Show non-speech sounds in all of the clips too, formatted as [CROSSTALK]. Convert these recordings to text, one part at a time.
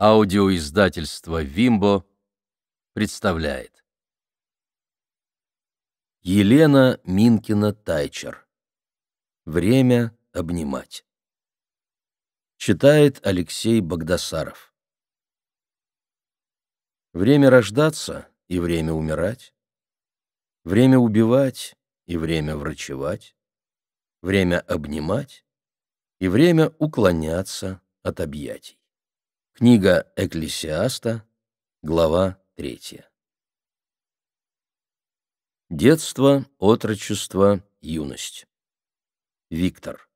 Аудиоиздательство «Вимбо» представляет. Елена Минкина-Тайчер. Время обнимать. Читает Алексей Богдасаров. Время рождаться и время умирать. Время убивать и время врачевать. Время обнимать и время уклоняться от объятий. Книга Экклесиаста, глава третья. Детство, отрочество, юность. Виктор.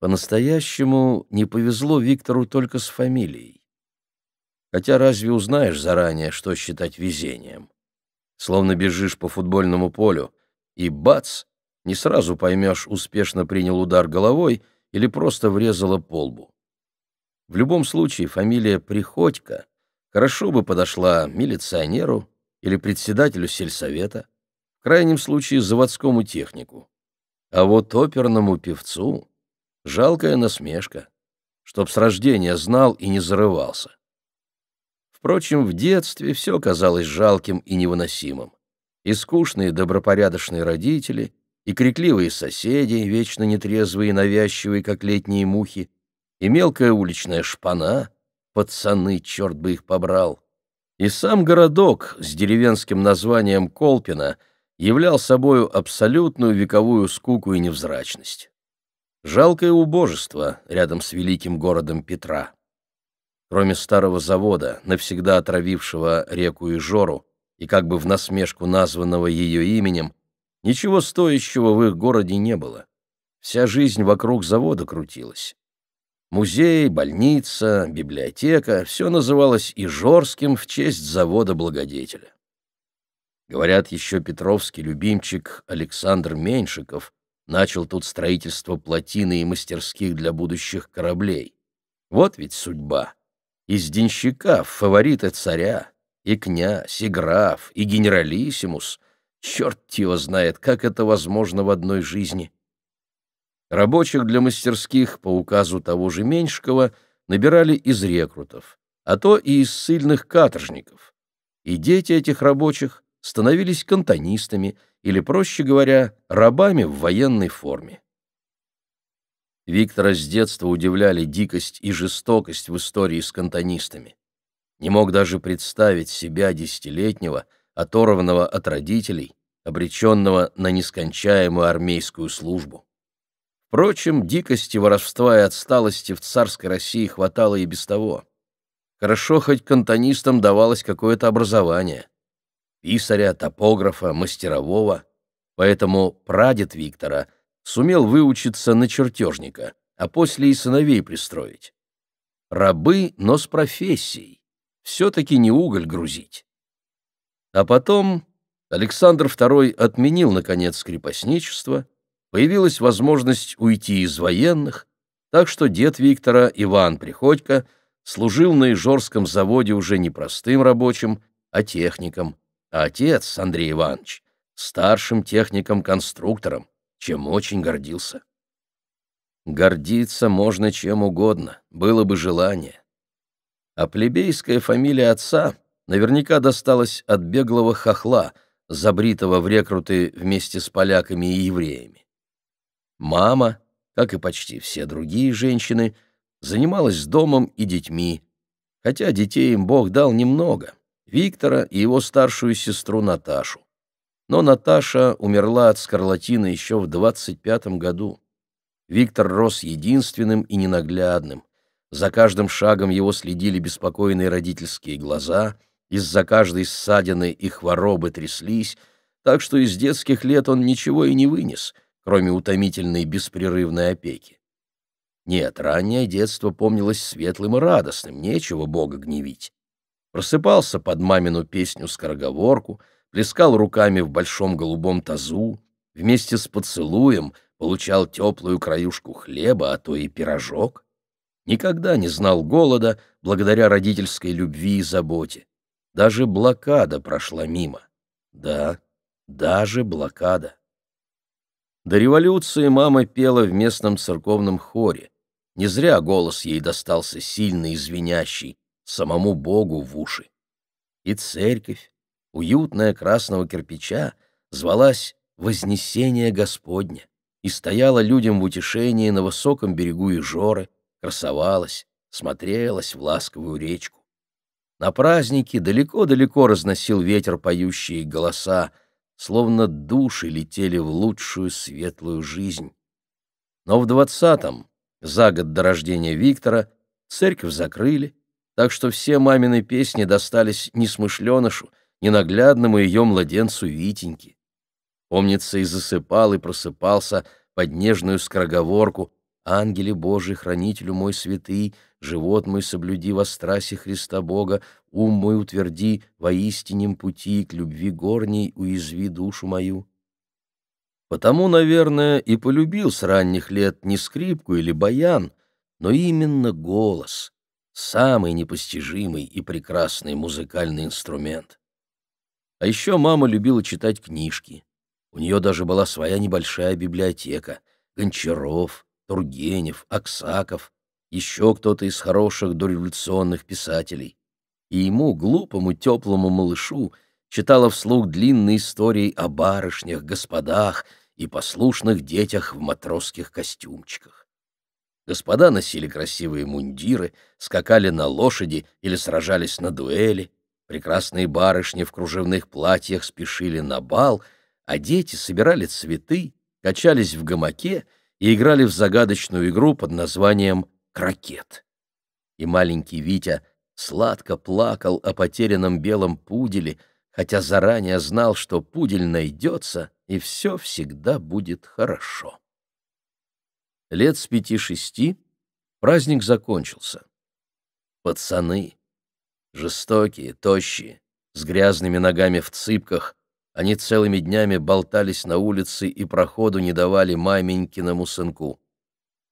По-настоящему не повезло Виктору только с фамилией. Хотя разве узнаешь заранее, что считать везением? Словно бежишь по футбольному полю, и бац, не сразу поймешь, успешно принял удар головой или просто врезала по лбу. В любом случае фамилия Приходько хорошо бы подошла милиционеру или председателю сельсовета, в крайнем случае заводскому технику. А вот оперному певцу жалкая насмешка, чтоб с рождения знал и не зарывался. Впрочем, в детстве все казалось жалким и невыносимым. И скучные добропорядочные родители, и крикливые соседи, вечно нетрезвые и навязчивые, как летние мухи, и мелкая уличная шпана, пацаны, черт бы их побрал. И сам городок с деревенским названием Колпино являл собою абсолютную вековую скуку и невзрачность. Жалкое убожество рядом с великим городом Петра. Кроме старого завода, навсегда отравившего реку Ижору и как бы в насмешку названного ее именем, ничего стоящего в их городе не было. Вся жизнь вокруг завода крутилась. Музей, больница, библиотека — все называлось Ижорским в честь завода-благодетеля. Говорят, еще петровский любимчик Александр Меньшиков начал тут строительство плотины и мастерских для будущих кораблей. Вот ведь судьба. Из денщика в фавориты царя, и князь, и граф, и генералиссимус. Черт его знает, как это возможно в одной жизни. Рабочих для мастерских по указу того же Меньшикова набирали из рекрутов, а то и из сильных каторжников. И дети этих рабочих становились кантонистами или, проще говоря, рабами в военной форме. Виктора с детства удивляли дикость и жестокость в истории с кантонистами. Не мог даже представить себя десятилетнего, оторванного от родителей, обреченного на нескончаемую армейскую службу. Впрочем, дикости, воровства и отсталости в царской России хватало и без того. Хорошо хоть кантонистам давалось какое-то образование. Писаря, топографа, мастерового. Поэтому прадед Виктора сумел выучиться на чертежника, а после и сыновей пристроить. Рабы, но с профессией. Все-таки не уголь грузить. А потом Александр II отменил, наконец, крепостничество — появилась возможность уйти из военных, так что дед Виктора, Иван Приходько, служил на Ижорском заводе уже не простым рабочим, а техником, а отец, Андрей Иванович, старшим техником-конструктором, чем очень гордился. Гордиться можно чем угодно, было бы желание. А плебейская фамилия отца наверняка досталась от беглого хохла, забритого в рекруты вместе с поляками и евреями. Мама, как и почти все другие женщины, занималась домом и детьми, хотя детей им Бог дал немного — Виктора и его старшую сестру Наташу. Но Наташа умерла от скарлатины еще в 25-м году. Виктор рос единственным и ненаглядным. За каждым шагом его следили беспокойные родительские глаза, из-за каждой ссадины и хворобы тряслись, так что из детских лет он ничего и не вынес — кроме утомительной беспрерывной опеки. Нет, раннее детство помнилось светлым и радостным, нечего Бога гневить. Просыпался под мамину песню-скороговорку, плескал руками в большом голубом тазу, вместе с поцелуем получал теплую краюшку хлеба, а то и пирожок. Никогда не знал голода благодаря родительской любви и заботе. Даже блокада прошла мимо. Да, даже блокада. До революции мама пела в местном церковном хоре. Не зря голос ей достался сильный и звенящий, самому Богу в уши. И церковь, уютная красного кирпича, звалась «Вознесение Господня» и стояла людям в утешении на высоком берегу Ижоры, красовалась, смотрелась в ласковую речку. На празднике далеко-далеко разносил ветер поющие голоса, словно души летели в лучшую светлую жизнь. Но в двадцатом, за год до рождения Виктора, церковь закрыли, так что все мамины песни достались несмышленышу, ненаглядному ее младенцу Витеньке. Помнится, и засыпал, и просыпался под нежную скороговорку «Ангеле Божий, хранителю мой святый, живот мой соблюди во страсе Христа Бога, ум мой утверди во истинном пути, к любви горней уязви душу мою». Потому, наверное, и полюбил с ранних лет не скрипку или баян, но именно голос, самый непостижимый и прекрасный музыкальный инструмент. А еще мама любила читать книжки. У нее даже была своя небольшая библиотека. Гончаров, Тургенев, Аксаков, еще кто-то из хороших дореволюционных писателей. И ему, глупому теплому малышу, читала вслух длинные истории о барышнях, господах и послушных детях в матросских костюмчиках. Господа носили красивые мундиры, скакали на лошади или сражались на дуэли, прекрасные барышни в кружевных платьях спешили на бал, а дети собирали цветы, качались в гамаке и играли в загадочную игру под названием «Крокет». И маленький Витя сладко плакал о потерянном белом пуделе, хотя заранее знал, что пудель найдется, и все всегда будет хорошо. Лет с пяти-шести праздник закончился. Пацаны, жестокие, тощие, с грязными ногами в цыпках, они целыми днями болтались на улице и проходу не давали маменькиному сынку.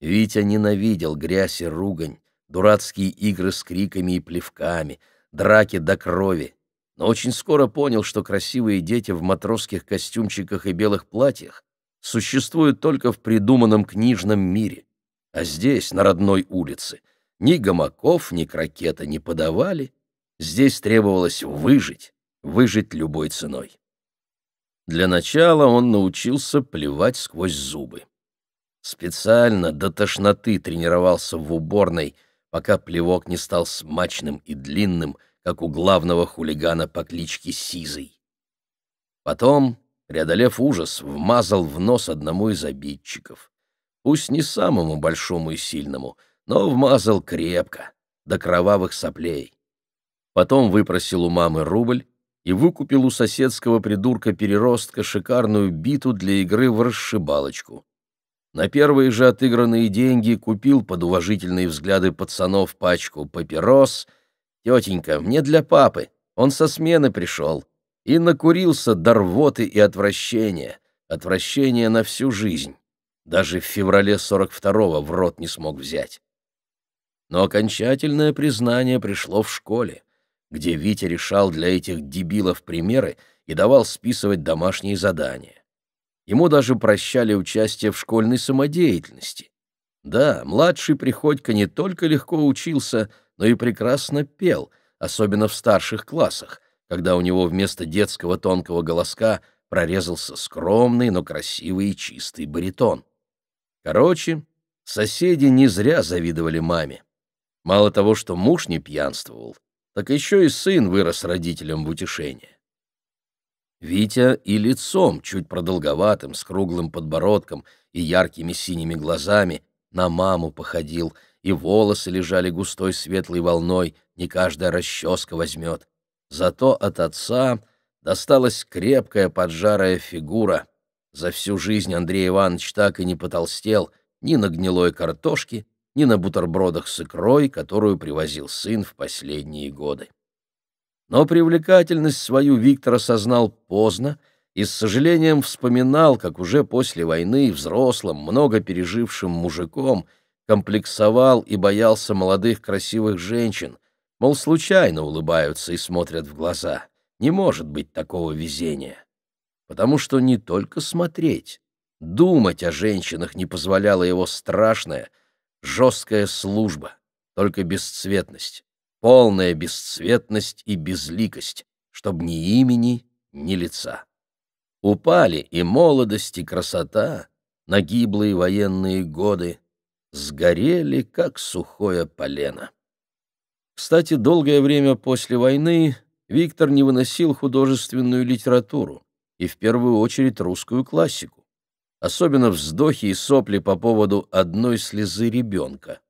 Витя ненавидел грязь и ругань, дурацкие игры с криками и плевками, драки до крови, но очень скоро понял, что красивые дети в матросских костюмчиках и белых платьях существуют только в придуманном книжном мире. А здесь, на родной улице, ни гамаков, ни крокета не подавали, здесь требовалось выжить, выжить любой ценой. Для начала он научился плевать сквозь зубы. Специально до тошноты тренировался в уборной, пока плевок не стал смачным и длинным, как у главного хулигана по кличке Сизый. Потом, преодолев ужас, вмазал в нос одному из обидчиков. Пусть не самому большому и сильному, но вмазал крепко, до кровавых соплей. Потом выпросил у мамы рубль и выкупил у соседского придурка-переростка шикарную биту для игры в расшибалочку. На первые же отыгранные деньги купил под уважительные взгляды пацанов пачку папирос. «Тетенька, мне для папы, он со смены пришел». И накурился до рвоты и отвращения, отвращения на всю жизнь. Даже в феврале 42-го в рот не смог взять. Но окончательное признание пришло в школе где Витя решал для этих дебилов примеры и давал списывать домашние задания. Ему даже прощали участие в школьной самодеятельности. Да, младший Приходько не только легко учился, но и прекрасно пел, особенно в старших классах, когда у него вместо детского тонкого голоска прорезался скромный, но красивый и чистый баритон. Короче, соседи не зря завидовали маме. Мало того, что муж не пьянствовал, так еще и сын вырос родителям в утешение. Витя и лицом, чуть продолговатым, с круглым подбородком и яркими синими глазами, на маму походил, и волосы лежали густой светлой волной, не каждая расческа возьмет. Зато от отца досталась крепкая поджарая фигура. За всю жизнь Андрей Иванович так и не потолстел ни на гнилой картошке, ни на бутербродах с икрой, которую привозил сын в последние годы. Но привлекательность свою Виктор осознал поздно и с сожалением вспоминал, как уже после войны взрослым, много пережившим мужиком комплексовал и боялся молодых красивых женщин, мол, случайно улыбаются и смотрят в глаза. Не может быть такого везения. Потому что не только смотреть, думать о женщинах не позволяло его страшное — жесткая служба, только бесцветность, полная бесцветность и безликость, чтоб ни имени, ни лица. Упали и молодость, и красота на гиблые военные годы, сгорели, как сухое полено. Кстати, долгое время после войны Виктор не выносил художественную литературу и в первую очередь русскую классику, особенно вздохи и сопли по поводу одной слезы ребенка,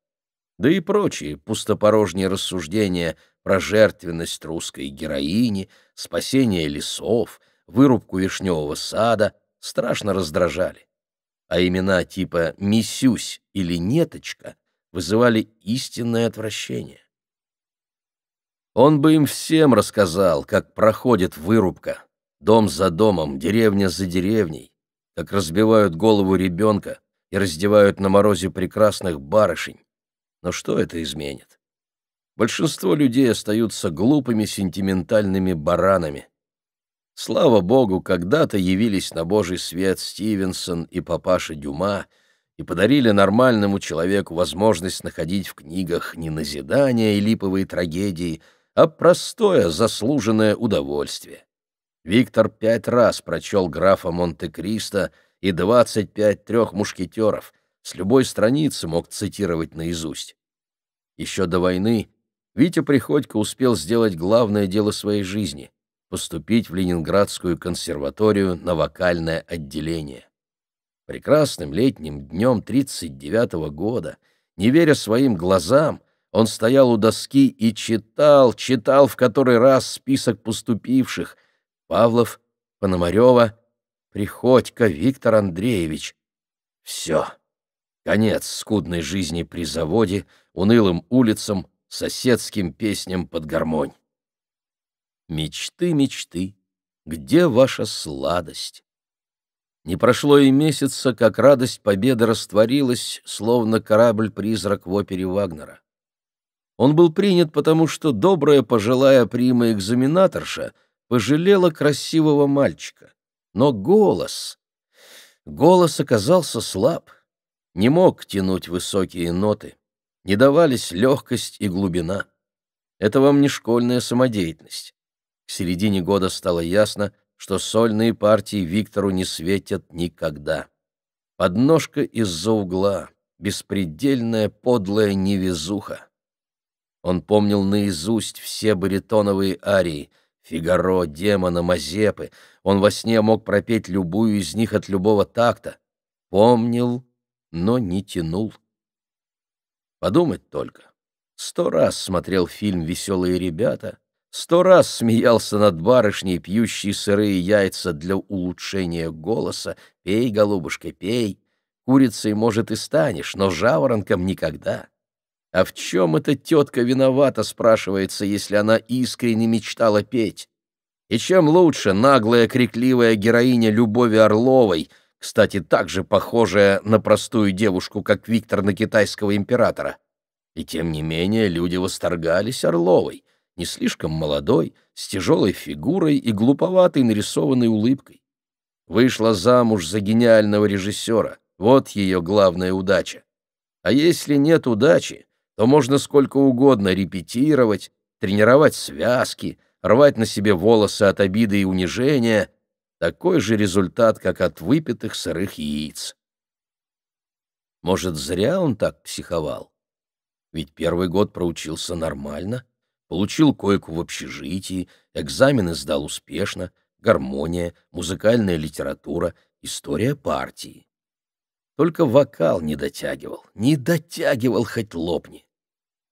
да и прочие пустопорожние рассуждения про жертвенность русской героини, спасение лесов, вырубку вишневого сада страшно раздражали а имена типа «Мисюсь» или «Неточка» вызывали истинное отвращение. Он бы им всем рассказал, как проходит вырубка, дом за домом, деревня за деревней, как разбивают голову ребенка и раздевают на морозе прекрасных барышень. Но что это изменит? Большинство людей остаются глупыми сентиментальными баранами. Слава богу, когда-то явились на Божий свет Стивенсон и папаша Дюма и подарили нормальному человеку возможность находить в книгах не назидания и липовые трагедии, а простое заслуженное удовольствие. Виктор пять раз прочел графа Монте-Кристо и двадцать пять трех мушкетеров, с любой страницы мог цитировать наизусть. Еще до войны Витя Приходько успел сделать главное дело своей жизни — поступить в Ленинградскую консерваторию на вокальное отделение. Прекрасным летним днем 39 года, не веря своим глазам, он стоял у доски и читал, читал в который раз список поступивших. Павлов, Пономарева, Приходько Виктор Андреевич. Все. Конец скудной жизни при заводе, унылым улицам, соседским песням под гармонь. Мечты, мечты, где ваша сладость? Не прошло и месяца, как радость победы растворилась, словно корабль-призрак в опере Вагнера. Он был принят потому, что добрая пожилая прима-экзаменаторша пожалела красивого мальчика. Но голос... Голос оказался слаб, не мог тянуть высокие ноты, не давались легкость и глубина. Это вам не школьная самодеятельность. К середине года стало ясно, что сольные партии Виктору не светят никогда. Подножка из-за угла, беспредельная подлая невезуха. Он помнил наизусть все баритоновые арии — Фигаро, Демона, Мазепы. Он во сне мог пропеть любую из них от любого такта. Помнил, но не тянул. Подумать только. Сто раз смотрел фильм «Веселые ребята», Сто раз смеялся над барышней, пьющей сырые яйца для улучшения голоса. «Пей, голубушка, пей. Курицей, может, и станешь, но жаворонком никогда». А в чем эта тетка виновата, спрашивается, если она искренне мечтала петь? И чем лучше наглая крикливая героиня Любови Орловой, кстати, так же похожая на простую девушку, как Виктор на китайского императора? И тем не менее люди восторгались Орловой — не слишком молодой, с тяжелой фигурой и глуповатой нарисованной улыбкой. Вышла замуж за гениального режиссера, вот ее главная удача. А если нет удачи, то можно сколько угодно репетировать, тренировать связки, рвать на себе волосы от обиды и унижения. Такой же результат, как от выпитых сырых яиц. Может, зря он так психовал? Ведь первый год проучился нормально, Получил койку в общежитии, экзамены сдал успешно, гармония, музыкальная литература, история партии. Только вокал не дотягивал, не дотягивал хоть лопни.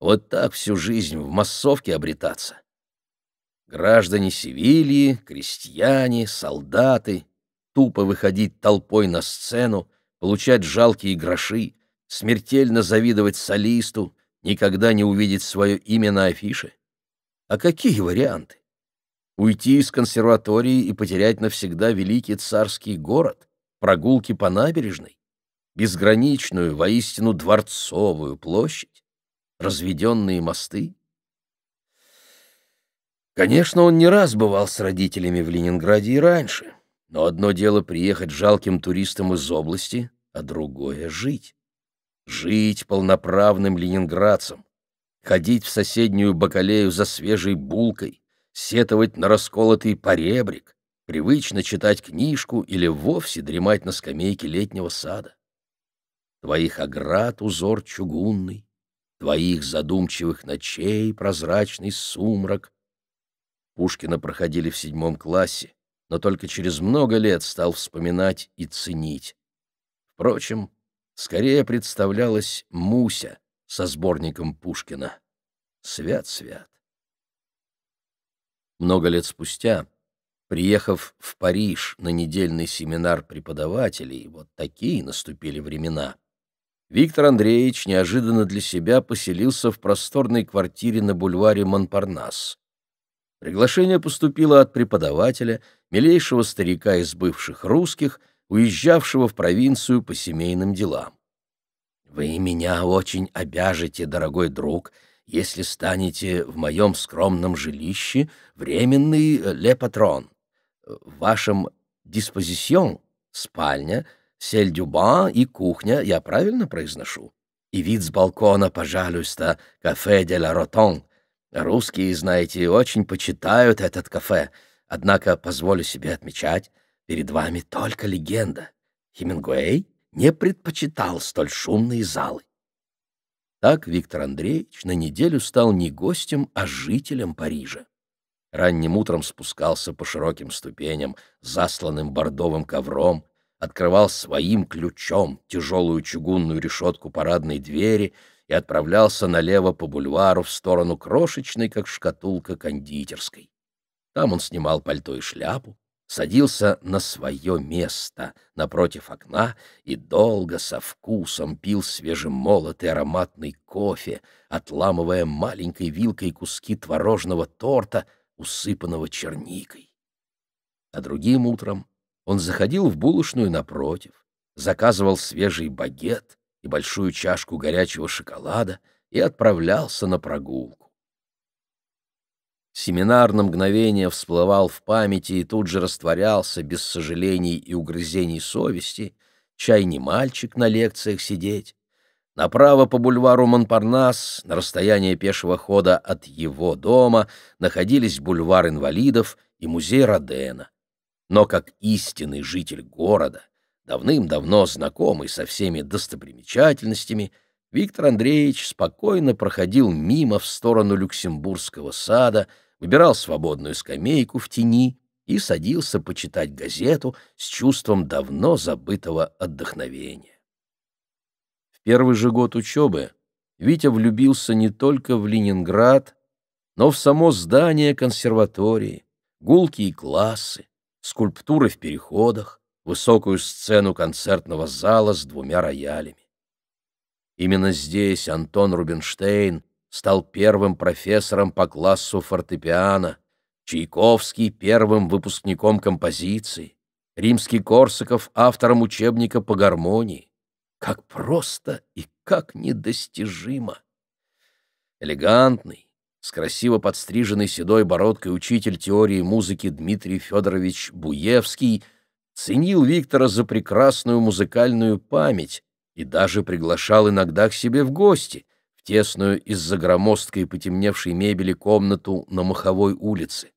Вот так всю жизнь в массовке обретаться. Граждане Севильи, крестьяне, солдаты, тупо выходить толпой на сцену, получать жалкие гроши, смертельно завидовать солисту, никогда не увидеть свое имя на афише. А какие варианты? Уйти из консерватории и потерять навсегда великий царский город, прогулки по набережной, безграничную, воистину дворцовую площадь, разведенные мосты? Конечно, он не раз бывал с родителями в Ленинграде и раньше, но одно дело приехать жалким туристом из области, а другое — жить. жить полноправным ленинградцем, ходить в соседнюю бакалею за свежей булкой, сетовать на расколотый поребрик, привычно читать книжку или вовсе дремать на скамейке летнего сада. Твоих оград узор чугунный, твоих задумчивых ночей прозрачный сумрак. Пушкина проходили в седьмом классе, но только через много лет стал вспоминать и ценить. Впрочем, скорее представлялась Муся со сборником Пушкина. Свят-свят. Много лет спустя, приехав в Париж на недельный семинар преподавателей, вот такие наступили времена, Виктор Андреевич неожиданно для себя поселился в просторной квартире на бульваре Монпарнас. Приглашение поступило от преподавателя, милейшего старика из бывших русских, уезжавшего в провинцию по семейным делам. «Вы меня очень обяжете, дорогой друг, если станете в моем скромном жилище временный э, ле-патрон. В вашем диспозицион спальня, сель-дюбан и кухня, я правильно произношу? И вид с балкона, пожалуйста, кафе де ла Ротон. Русские, знаете, очень почитают этот кафе, однако позволю себе отмечать, перед вами только легенда. Хемингуэй не предпочитал столь шумные залы. Так Виктор Андреевич на неделю стал не гостем, а жителем Парижа. Ранним утром спускался по широким ступеням, засланным бордовым ковром, открывал своим ключом тяжелую чугунную решетку парадной двери и отправлялся налево по бульвару в сторону крошечной, как шкатулка, кондитерской. Там он снимал пальто и шляпу, садился на свое место напротив окна и долго со вкусом пил свежемолотый ароматный кофе, отламывая маленькой вилкой куски творожного торта, усыпанного черникой. А другим утром он заходил в булочную напротив, заказывал свежий багет и большую чашку горячего шоколада и отправлялся на прогулку. Семинар на мгновение всплывал в памяти и тут же растворялся без сожалений и угрызений совести. Чай не мальчик на лекциях сидеть. Направо по бульвару Монпарнас, на расстоянии пешего хода от его дома, находились бульвар инвалидов и музей Родена. Но как истинный житель города, давным-давно знакомый со всеми достопримечательностями, Виктор Андреевич спокойно проходил мимо в сторону Люксембургского сада, выбирал свободную скамейку в тени и садился почитать газету с чувством давно забытого отдохновения. В первый же год учебы Витя влюбился не только в Ленинград, но в само здание консерватории, гулкие классы, скульптуры в переходах, высокую сцену концертного зала с двумя роялями. Именно здесь Антон Рубинштейн стал первым профессором по классу фортепиано, Чайковский — первым выпускником композиции, Римский-Корсаков — автором учебника по гармонии. Как просто и как недостижимо! Элегантный, с красиво подстриженной седой бородкой учитель теории музыки Дмитрий Федорович Буевский ценил Виктора за прекрасную музыкальную память, и даже приглашал иногда к себе в гости, в тесную из-за громоздкой потемневшей мебели комнату на Маховой улице.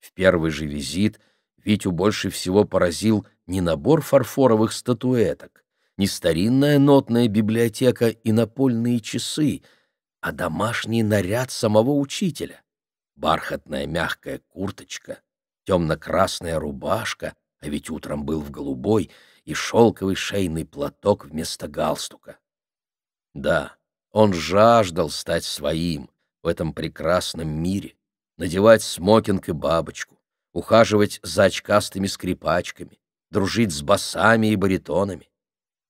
В первый же визит Витю больше всего поразил не набор фарфоровых статуэток, не старинная нотная библиотека и напольные часы, а домашний наряд самого учителя. Бархатная мягкая курточка, темно-красная рубашка, а ведь утром был в голубой — и шелковый шейный платок вместо галстука. Да, он жаждал стать своим в этом прекрасном мире, надевать смокинг и бабочку, ухаживать за очкастыми скрипачками, дружить с басами и баритонами.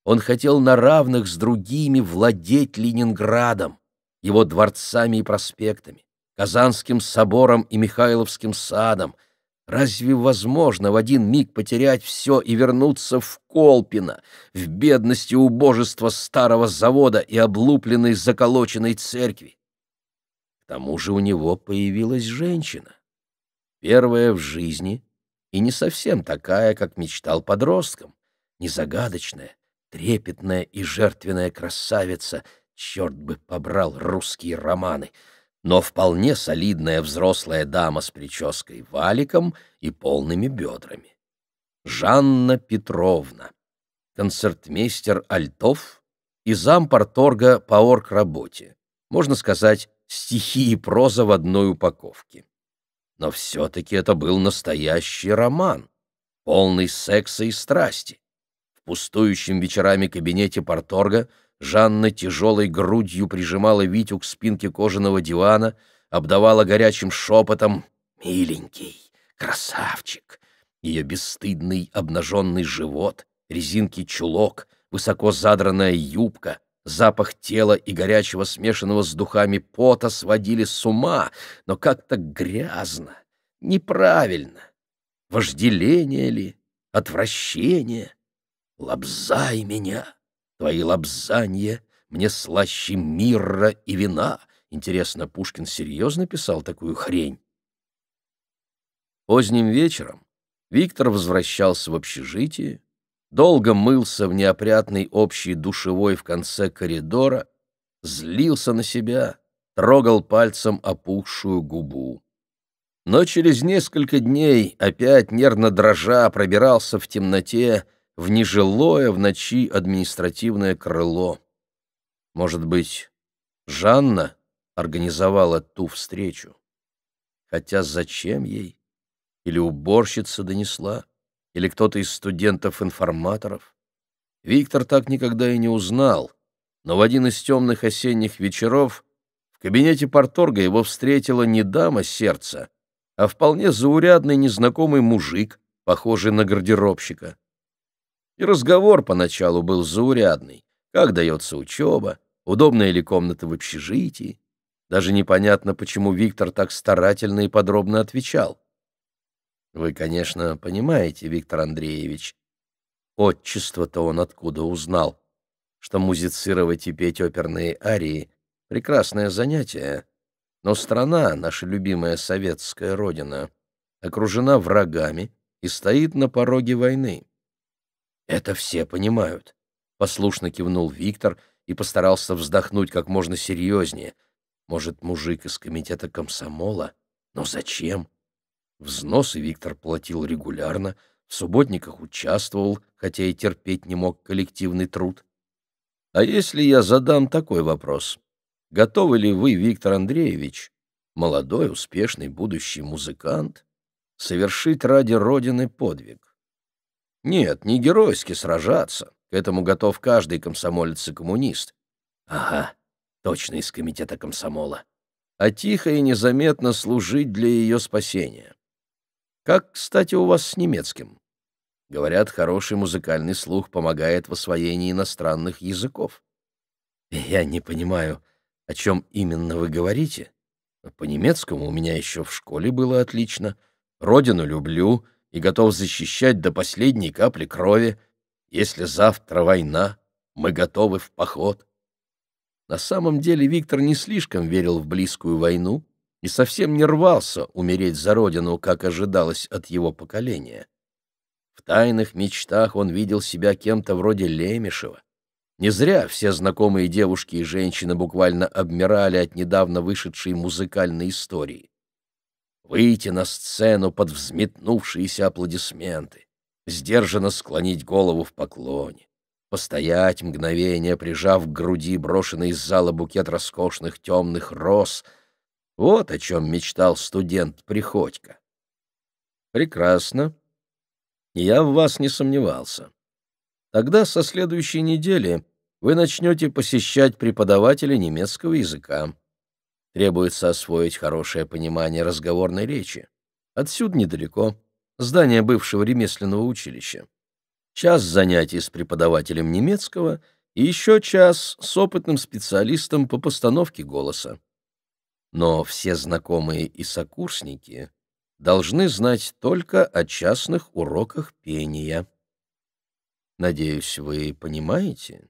Он хотел на равных с другими владеть Ленинградом, его дворцами и проспектами, Казанским собором и Михайловским садом, Разве возможно в один миг потерять все и вернуться в Колпино, в бедности убожества старого завода и облупленной заколоченной церкви? К тому же у него появилась женщина. Первая в жизни и не совсем такая, как мечтал подростком, не загадочная, трепетная и жертвенная красавица, черт бы побрал русские романы, но вполне солидная взрослая дама с прической валиком и полными бедрами. Жанна Петровна, концертмейстер альтов и зампорторга по оргработе. Можно сказать, стихи и проза в одной упаковке. Но все-таки это был настоящий роман, полный секса и страсти. В пустующем вечерами кабинете порторга Жанна тяжелой грудью прижимала Витю к спинке кожаного дивана, обдавала горячим шепотом «Миленький, красавчик!» Ее бесстыдный обнаженный живот, резинки чулок, высоко задранная юбка, запах тела и горячего смешанного с духами пота сводили с ума, но как-то грязно, неправильно. Вожделение ли, отвращение? Лобзай меня, твои лобзанья, мне слаще мира и вина. Интересно, Пушкин серьезно писал такую хрень? Поздним вечером Виктор возвращался в общежитие, долго мылся в неопрятной общей душевой в конце коридора, злился на себя, трогал пальцем опухшую губу. Но через несколько дней опять нервно дрожа пробирался в темноте в нежилое в ночи административное крыло. Может быть, Жанна организовала ту встречу? Хотя зачем ей? Или уборщица донесла? или кто-то из студентов-информаторов. Виктор так никогда и не узнал, но в один из темных осенних вечеров в кабинете порторга его встретила не дама сердца, а вполне заурядный незнакомый мужик, похожий на гардеробщика. И разговор поначалу был заурядный. Как дается учеба, удобная ли комната в общежитии. Даже непонятно, почему Виктор так старательно и подробно отвечал. Вы, конечно, понимаете, Виктор Андреевич, отчество-то он откуда узнал, что музицировать и петь оперные арии — прекрасное занятие, но страна, наша любимая советская родина, окружена врагами и стоит на пороге войны. Это все понимают, — послушно кивнул Виктор и постарался вздохнуть как можно серьезнее. Может, мужик из комитета комсомола? Но зачем? Взносы Виктор платил регулярно, в субботниках участвовал, хотя и терпеть не мог коллективный труд. А если я задам такой вопрос? Готовы ли вы, Виктор Андреевич, молодой, успешный будущий музыкант, совершить ради Родины подвиг? Нет, не геройски сражаться, к этому готов каждый комсомолец и коммунист. Ага, точно из комитета комсомола. А тихо и незаметно служить для ее спасения. Как, кстати, у вас с немецким? Говорят, хороший музыкальный слух помогает в освоении иностранных языков. Я не понимаю, о чем именно вы говорите. По-немецкому у меня еще в школе было отлично. Родину люблю и готов защищать до последней капли крови. Если завтра война, мы готовы в поход. На самом деле Виктор не слишком верил в близкую войну, и совсем не рвался умереть за родину, как ожидалось от его поколения. В тайных мечтах он видел себя кем-то вроде Лемешева. Не зря все знакомые девушки и женщины буквально обмирали от недавно вышедшей музыкальной истории. Выйти на сцену под взметнувшиеся аплодисменты, сдержанно склонить голову в поклоне, постоять мгновение, прижав к груди брошенный из зала букет роскошных темных роз — вот о чем мечтал студент Приходько. Прекрасно. Я в вас не сомневался. Тогда со следующей недели вы начнете посещать преподавателя немецкого языка. Требуется освоить хорошее понимание разговорной речи. Отсюда недалеко. Здание бывшего ремесленного училища. Час занятий с преподавателем немецкого и еще час с опытным специалистом по постановке голоса но все знакомые и сокурсники должны знать только о частных уроках пения. Надеюсь, вы понимаете?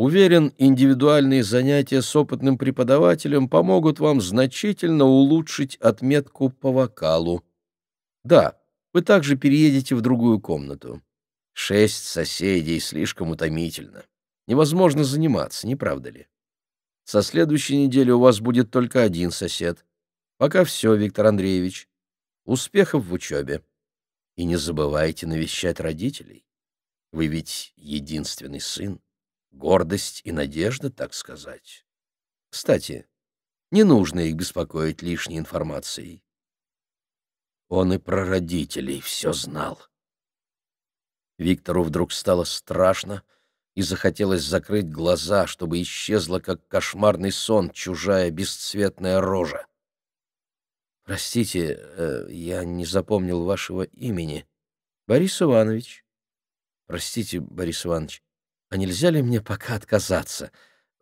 Уверен, индивидуальные занятия с опытным преподавателем помогут вам значительно улучшить отметку по вокалу. Да, вы также переедете в другую комнату. Шесть соседей слишком утомительно. Невозможно заниматься, не правда ли? Со следующей недели у вас будет только один сосед. Пока все, Виктор Андреевич. Успехов в учебе. И не забывайте навещать родителей. Вы ведь единственный сын. Гордость и надежда, так сказать. Кстати, не нужно их беспокоить лишней информацией. Он и про родителей все знал. Виктору вдруг стало страшно, и захотелось закрыть глаза, чтобы исчезла, как кошмарный сон, чужая бесцветная рожа. «Простите, э, я не запомнил вашего имени. Борис Иванович». «Простите, Борис Иванович, а нельзя ли мне пока отказаться?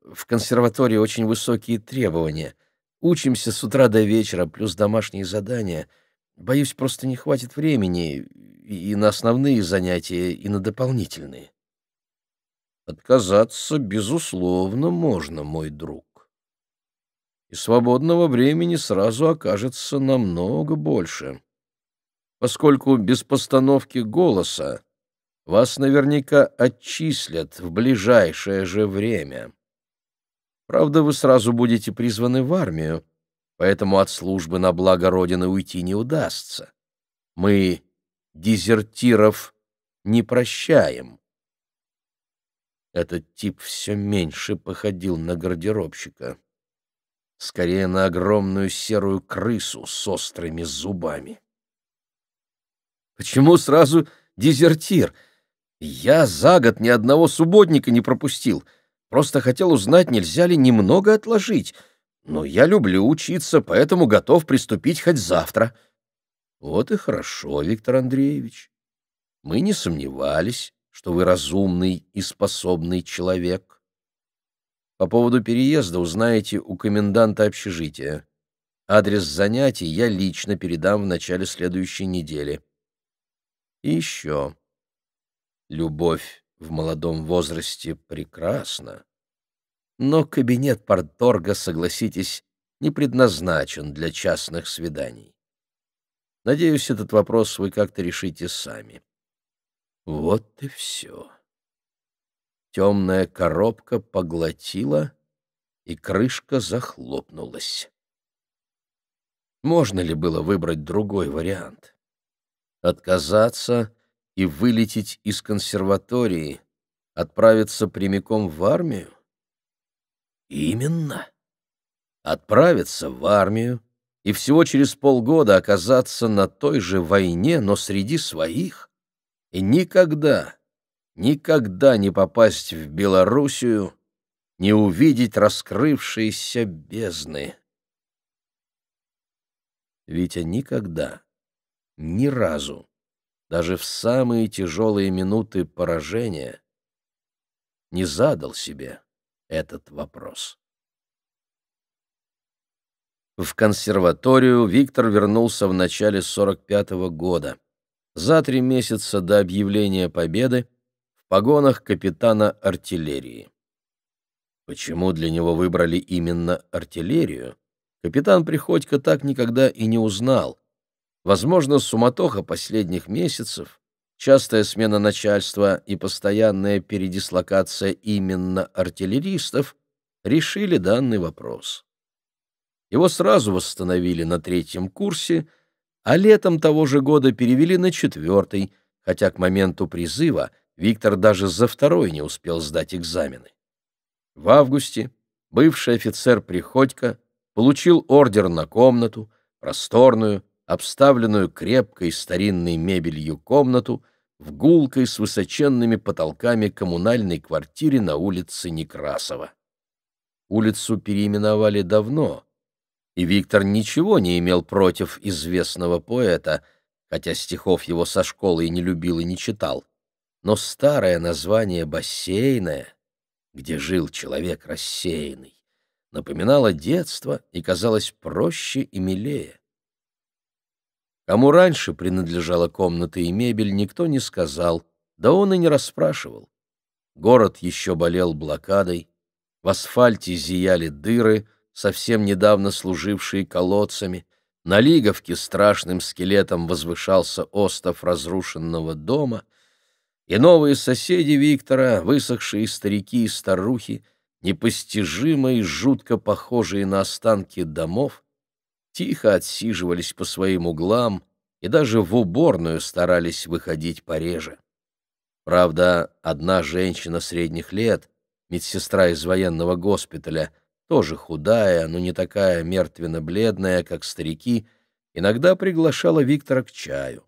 В консерватории очень высокие требования. Учимся с утра до вечера, плюс домашние задания. Боюсь, просто не хватит времени и на основные занятия, и на дополнительные». Отказаться, безусловно, можно, мой друг. И свободного времени сразу окажется намного больше. Поскольку без постановки голоса вас наверняка отчислят в ближайшее же время. Правда, вы сразу будете призваны в армию, поэтому от службы на благо Родины уйти не удастся. Мы дезертиров не прощаем. Этот тип все меньше походил на гардеробщика. Скорее на огромную серую крысу с острыми зубами. «Почему сразу дезертир? Я за год ни одного субботника не пропустил. Просто хотел узнать, нельзя ли немного отложить. Но я люблю учиться, поэтому готов приступить хоть завтра». «Вот и хорошо, Виктор Андреевич. Мы не сомневались» что вы разумный и способный человек. По поводу переезда узнаете у коменданта общежития. Адрес занятий я лично передам в начале следующей недели. И еще. Любовь в молодом возрасте прекрасна. Но кабинет Порторга, согласитесь, не предназначен для частных свиданий. Надеюсь, этот вопрос вы как-то решите сами. Вот и все. Темная коробка поглотила, и крышка захлопнулась. Можно ли было выбрать другой вариант? Отказаться и вылететь из консерватории, отправиться прямиком в армию? Именно. Отправиться в армию и всего через полгода оказаться на той же войне, но среди своих и никогда, никогда не попасть в Белоруссию, не увидеть раскрывшиеся бездны. Витя никогда, ни разу, даже в самые тяжелые минуты поражения, не задал себе этот вопрос. В консерваторию Виктор вернулся в начале 45 -го года за три месяца до объявления победы в погонах капитана артиллерии. Почему для него выбрали именно артиллерию, капитан Приходько так никогда и не узнал. Возможно, суматоха последних месяцев, частая смена начальства и постоянная передислокация именно артиллеристов решили данный вопрос. Его сразу восстановили на третьем курсе – а летом того же года перевели на четвертый, хотя к моменту призыва Виктор даже за второй не успел сдать экзамены. В августе бывший офицер Приходько получил ордер на комнату, просторную, обставленную крепкой старинной мебелью комнату в гулкой с высоченными потолками коммунальной квартире на улице Некрасова. Улицу переименовали давно, и Виктор ничего не имел против известного поэта, хотя стихов его со школы и не любил и не читал. Но старое название «бассейное», где жил человек рассеянный, напоминало детство и казалось проще и милее. Кому раньше принадлежала комната и мебель, никто не сказал, да он и не расспрашивал. Город еще болел блокадой, в асфальте зияли дыры — совсем недавно служившие колодцами, на Лиговке страшным скелетом возвышался остов разрушенного дома, И новые соседи Виктора, высохшие старики и старухи, непостижимо и жутко похожие на останки домов, тихо отсиживались по своим углам и даже в уборную старались выходить пореже. Правда, одна женщина средних лет, медсестра из военного госпиталя, тоже худая, но не такая мертвенно-бледная, как старики, иногда приглашала Виктора к чаю.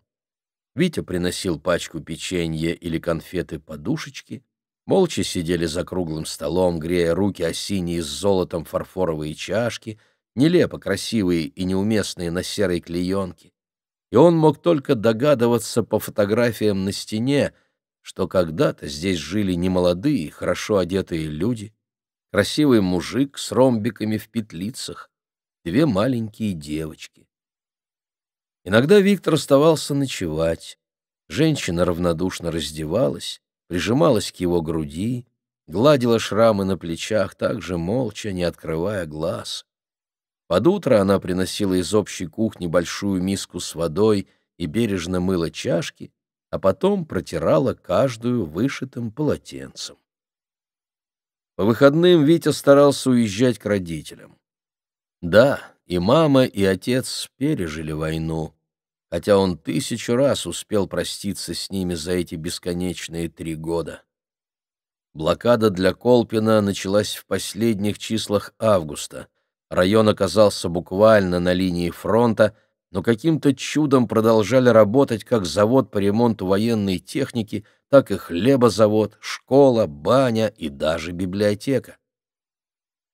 Витя приносил пачку печенья или конфеты-подушечки, молча сидели за круглым столом, грея руки о синие с золотом фарфоровые чашки, нелепо красивые и неуместные на серой клеенке. И он мог только догадываться по фотографиям на стене, что когда-то здесь жили немолодые, хорошо одетые люди, красивый мужик с ромбиками в петлицах, две маленькие девочки. Иногда Виктор оставался ночевать. Женщина равнодушно раздевалась, прижималась к его груди, гладила шрамы на плечах, также молча, не открывая глаз. Под утро она приносила из общей кухни большую миску с водой и бережно мыла чашки, а потом протирала каждую вышитым полотенцем. По выходным Витя старался уезжать к родителям. Да, и мама, и отец пережили войну, хотя он тысячу раз успел проститься с ними за эти бесконечные три года. Блокада для Колпина началась в последних числах августа. Район оказался буквально на линии фронта, но каким-то чудом продолжали работать как завод по ремонту военной техники, так и хлебозавод, школа, баня и даже библиотека.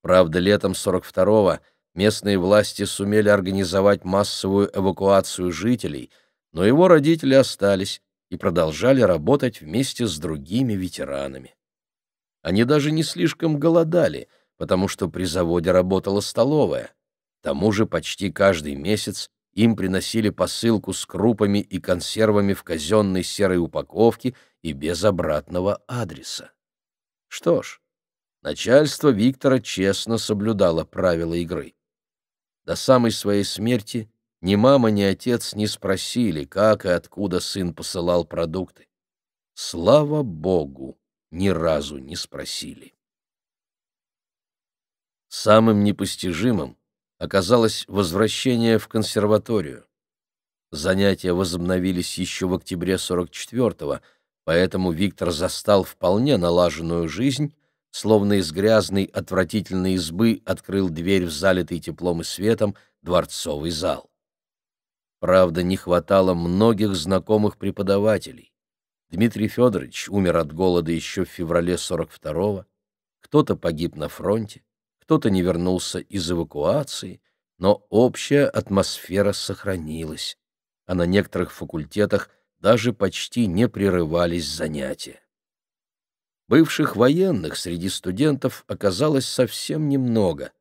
Правда, летом 42-го местные власти сумели организовать массовую эвакуацию жителей, но его родители остались и продолжали работать вместе с другими ветеранами. Они даже не слишком голодали, потому что при заводе работала столовая. К тому же почти каждый месяц им приносили посылку с крупами и консервами в казенной серой упаковке и без обратного адреса. Что ж, начальство Виктора честно соблюдало правила игры. До самой своей смерти ни мама, ни отец не спросили, как и откуда сын посылал продукты. Слава Богу, ни разу не спросили. Самым непостижимым оказалось возвращение в консерваторию. Занятия возобновились еще в октябре 44-го, поэтому Виктор застал вполне налаженную жизнь словно из грязной, отвратительной избы открыл дверь в залитый теплом и светом дворцовый зал. Правда, не хватало многих знакомых преподавателей. Дмитрий Федорович умер от голода еще в феврале 42-го, кто-то погиб на фронте, кто-то не вернулся из эвакуации, но общая атмосфера сохранилась, а на некоторых факультетах даже почти не прерывались занятия. Бывших военных среди студентов оказалось совсем немного.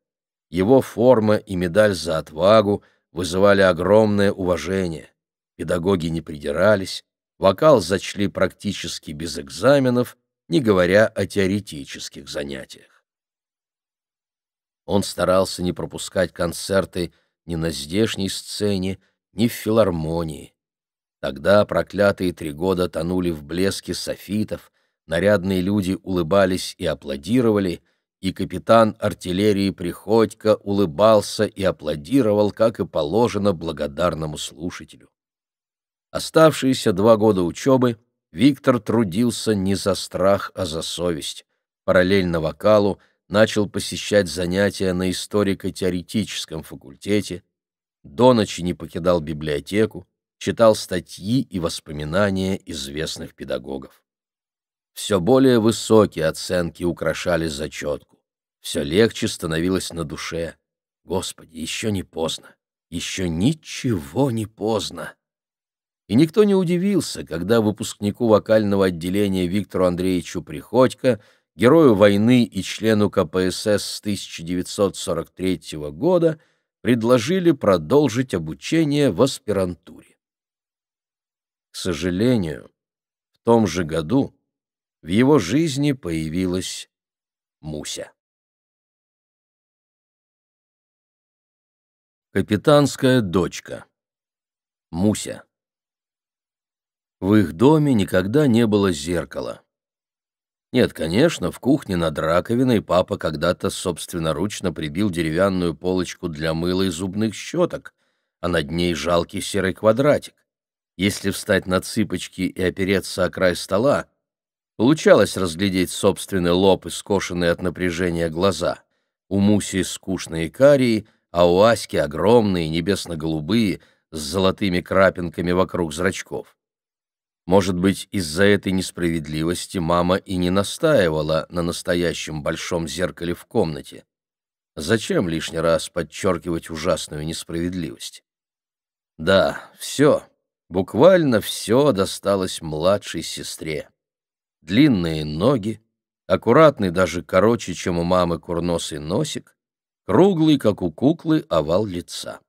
Его форма и медаль за отвагу вызывали огромное уважение. Педагоги не придирались, вокал зачли практически без экзаменов, не говоря о теоретических занятиях. Он старался не пропускать концерты ни на здешней сцене, ни в филармонии. Тогда проклятые три года тонули в блеске софитов, нарядные люди улыбались и аплодировали, и капитан артиллерии Приходько улыбался и аплодировал, как и положено благодарному слушателю. Оставшиеся два года учебы Виктор трудился не за страх, а за совесть. Параллельно вокалу начал посещать занятия на историко-теоретическом факультете, до ночи не покидал библиотеку, читал статьи и воспоминания известных педагогов. Все более высокие оценки украшали зачетку. Все легче становилось на душе. Господи, еще не поздно. Еще ничего не поздно. И никто не удивился, когда выпускнику вокального отделения Виктору Андреевичу Приходько, герою войны и члену КПСС с 1943 года, предложили продолжить обучение в аспирантуре. К сожалению, в том же году в его жизни появилась Муся. Капитанская дочка. Муся. В их доме никогда не было зеркала. Нет, конечно, в кухне над раковиной папа когда-то собственноручно прибил деревянную полочку для мыла и зубных щеток, а над ней жалкий серый квадратик. Если встать на цыпочки и опереться о край стола, получалось разглядеть собственный лоб и скошенные от напряжения глаза. У Муси скучные карии, а у Аськи огромные небесно-голубые с золотыми крапинками вокруг зрачков. Может быть, из-за этой несправедливости мама и не настаивала на настоящем большом зеркале в комнате. Зачем лишний раз подчеркивать ужасную несправедливость? Да, все, буквально все досталось младшей сестре. Длинные ноги, аккуратный даже короче, чем у мамы курносый носик, круглый, как у куклы, овал лица.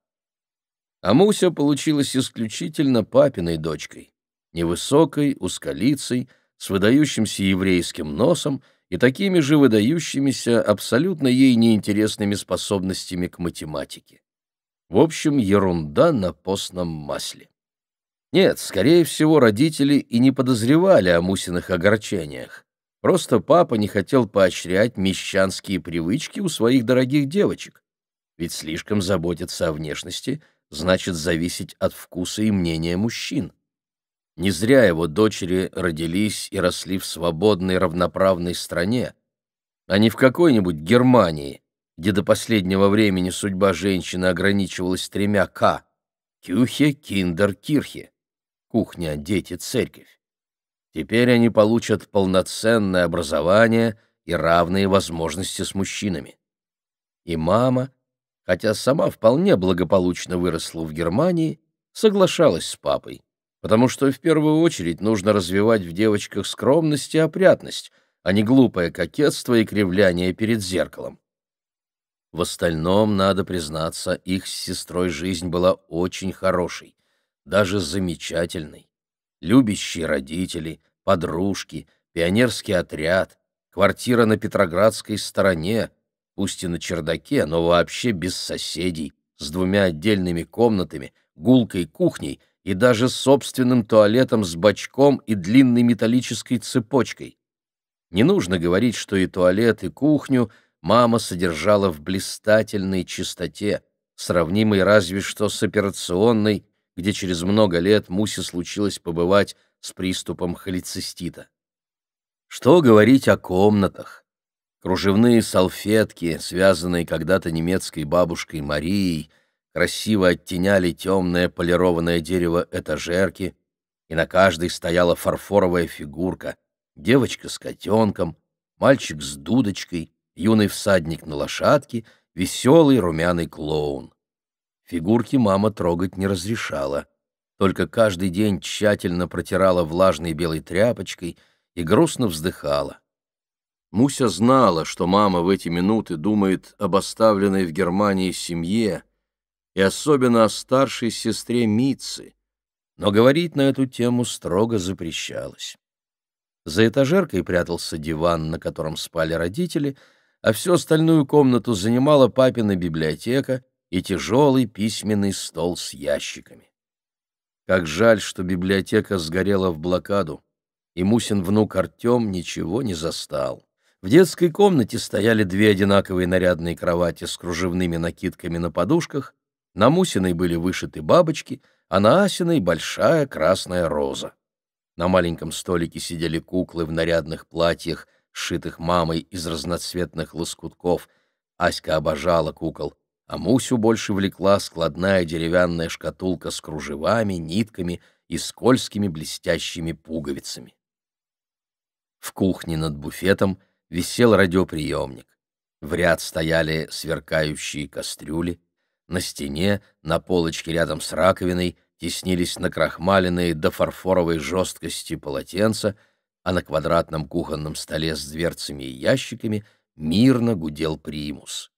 А Муся получилась исключительно папиной дочкой невысокой, узколицей, с выдающимся еврейским носом и такими же выдающимися, абсолютно ей неинтересными способностями к математике. В общем, ерунда на постном масле. Нет, скорее всего, родители и не подозревали о Мусиных огорчениях. Просто папа не хотел поощрять мещанские привычки у своих дорогих девочек. Ведь слишком заботиться о внешности значит зависеть от вкуса и мнения мужчин. Не зря его дочери родились и росли в свободной равноправной стране, а не в какой-нибудь Германии, где до последнего времени судьба женщины ограничивалась тремя «К» — «Кюхе», «Киндер», «Кирхе» — «Кухня», «Дети», «Церковь». Теперь они получат полноценное образование и равные возможности с мужчинами. И мама, хотя сама вполне благополучно выросла в Германии, соглашалась с папой потому что в первую очередь нужно развивать в девочках скромность и опрятность, а не глупое кокетство и кривляние перед зеркалом. В остальном, надо признаться, их с сестрой жизнь была очень хорошей, даже замечательной. Любящие родители, подружки, пионерский отряд, квартира на Петроградской стороне, пусть и на чердаке, но вообще без соседей, с двумя отдельными комнатами, гулкой кухней и даже собственным туалетом с бачком и длинной металлической цепочкой. Не нужно говорить, что и туалет, и кухню мама содержала в блистательной чистоте, сравнимой разве что с операционной, где через много лет Мусе случилось побывать с приступом холецистита. Что говорить о комнатах? Кружевные салфетки, связанные когда-то немецкой бабушкой Марией, красиво оттеняли темное полированное дерево этажерки, и на каждой стояла фарфоровая фигурка, девочка с котенком, мальчик с дудочкой, юный всадник на лошадке, веселый румяный клоун. Фигурки мама трогать не разрешала, только каждый день тщательно протирала влажной белой тряпочкой и грустно вздыхала. Муся знала, что мама в эти минуты думает об оставленной в Германии семье, и особенно о старшей сестре Митцы, но говорить на эту тему строго запрещалось. За этажеркой прятался диван, на котором спали родители, а всю остальную комнату занимала папина библиотека и тяжелый письменный стол с ящиками. Как жаль, что библиотека сгорела в блокаду, и Мусин внук Артем ничего не застал. В детской комнате стояли две одинаковые нарядные кровати с кружевными накидками на подушках, на Мусиной были вышиты бабочки, а на Асиной большая красная роза. На маленьком столике сидели куклы в нарядных платьях, сшитых мамой из разноцветных лоскутков. Аська обожала кукол, а Мусю больше влекла складная деревянная шкатулка с кружевами, нитками и скользкими блестящими пуговицами. В кухне над буфетом висел радиоприемник. В ряд стояли сверкающие кастрюли, на стене, на полочке рядом с раковиной, теснились накрахмаленные до фарфоровой жесткости полотенца, а на квадратном кухонном столе с дверцами и ящиками мирно гудел примус.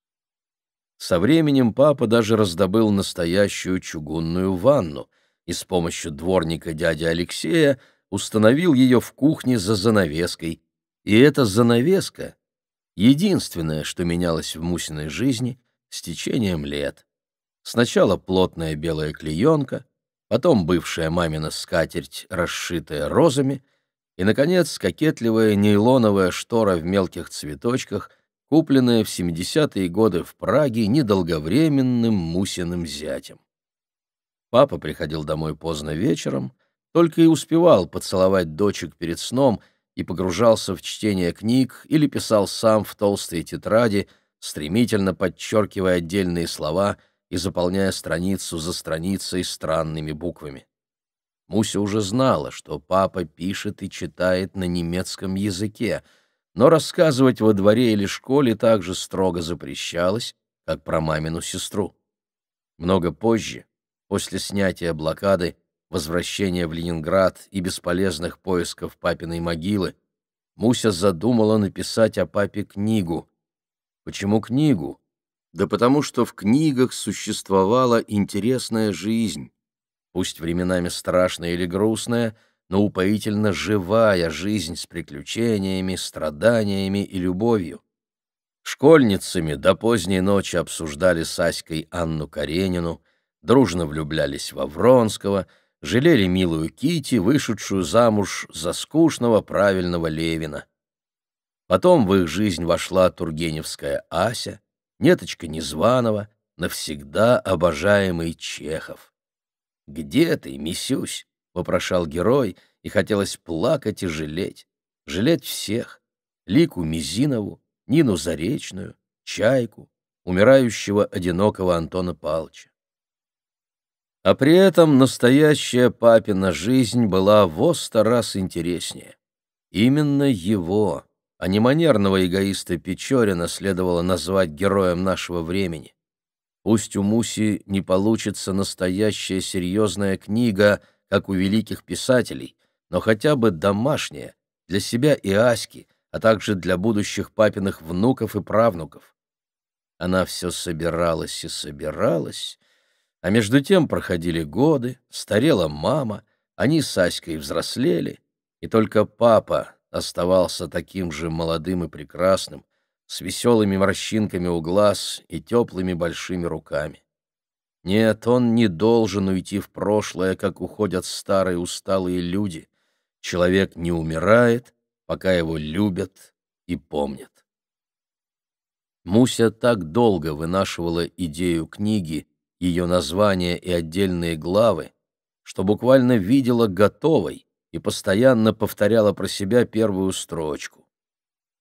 Со временем папа даже раздобыл настоящую чугунную ванну и с помощью дворника дяди Алексея установил ее в кухне за занавеской. И эта занавеска — единственное, что менялось в Мусиной жизни с течением лет. Сначала плотная белая клеенка, потом бывшая мамина скатерть, расшитая розами, и, наконец, кокетливая нейлоновая штора в мелких цветочках, купленная в 70-е годы в Праге недолговременным Мусиным зятем. Папа приходил домой поздно вечером, только и успевал поцеловать дочек перед сном и погружался в чтение книг или писал сам в толстые тетради, стремительно подчеркивая отдельные слова и заполняя страницу за страницей странными буквами. Муся уже знала, что папа пишет и читает на немецком языке, но рассказывать во дворе или школе так же строго запрещалось, как про мамину сестру. Много позже, после снятия блокады, возвращения в Ленинград и бесполезных поисков папиной могилы, Муся задумала написать о папе книгу. Почему книгу? Да потому что в книгах существовала интересная жизнь, пусть временами страшная или грустная, но упоительно живая жизнь с приключениями, страданиями и любовью. Школьницами до поздней ночи обсуждали с Аськой Анну Каренину, дружно влюблялись во Вронского, жалели милую Кити, вышедшую замуж за скучного правильного Левина. Потом в их жизнь вошла тургеневская Ася, неточка Незваного, навсегда обожаемый Чехов. «Где ты, Мисюсь?» — вопрошал герой, и хотелось плакать и жалеть. Жалеть всех. Лику Мизинову, Нину Заречную, Чайку, умирающего одинокого Антона Палча. А при этом настоящая папина жизнь была во сто раз интереснее. Именно его, а не манерного эгоиста Печорина, следовало назвать героем нашего времени. Пусть у Муси не получится настоящая серьезная книга, как у великих писателей, но хотя бы домашняя, для себя и Аськи, а также для будущих папиных внуков и правнуков. Она все собиралась и собиралась, а между тем проходили годы, старела мама, они с Аськой взрослели, и только папа оставался таким же молодым и прекрасным, с веселыми морщинками у глаз и теплыми большими руками. Нет, он не должен уйти в прошлое, как уходят старые усталые люди. Человек не умирает, пока его любят и помнят. Муся так долго вынашивала идею книги, ее название и отдельные главы, что буквально видела готовой и постоянно повторяла про себя первую строчку.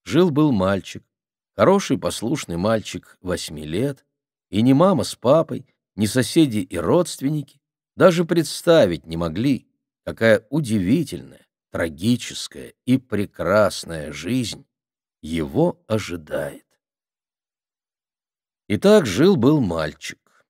Жил-был мальчик, хороший послушный мальчик восьми лет, и ни мама с папой, ни соседи и родственники даже представить не могли, какая удивительная, трагическая и прекрасная жизнь его ожидает. Итак, жил-был мальчик.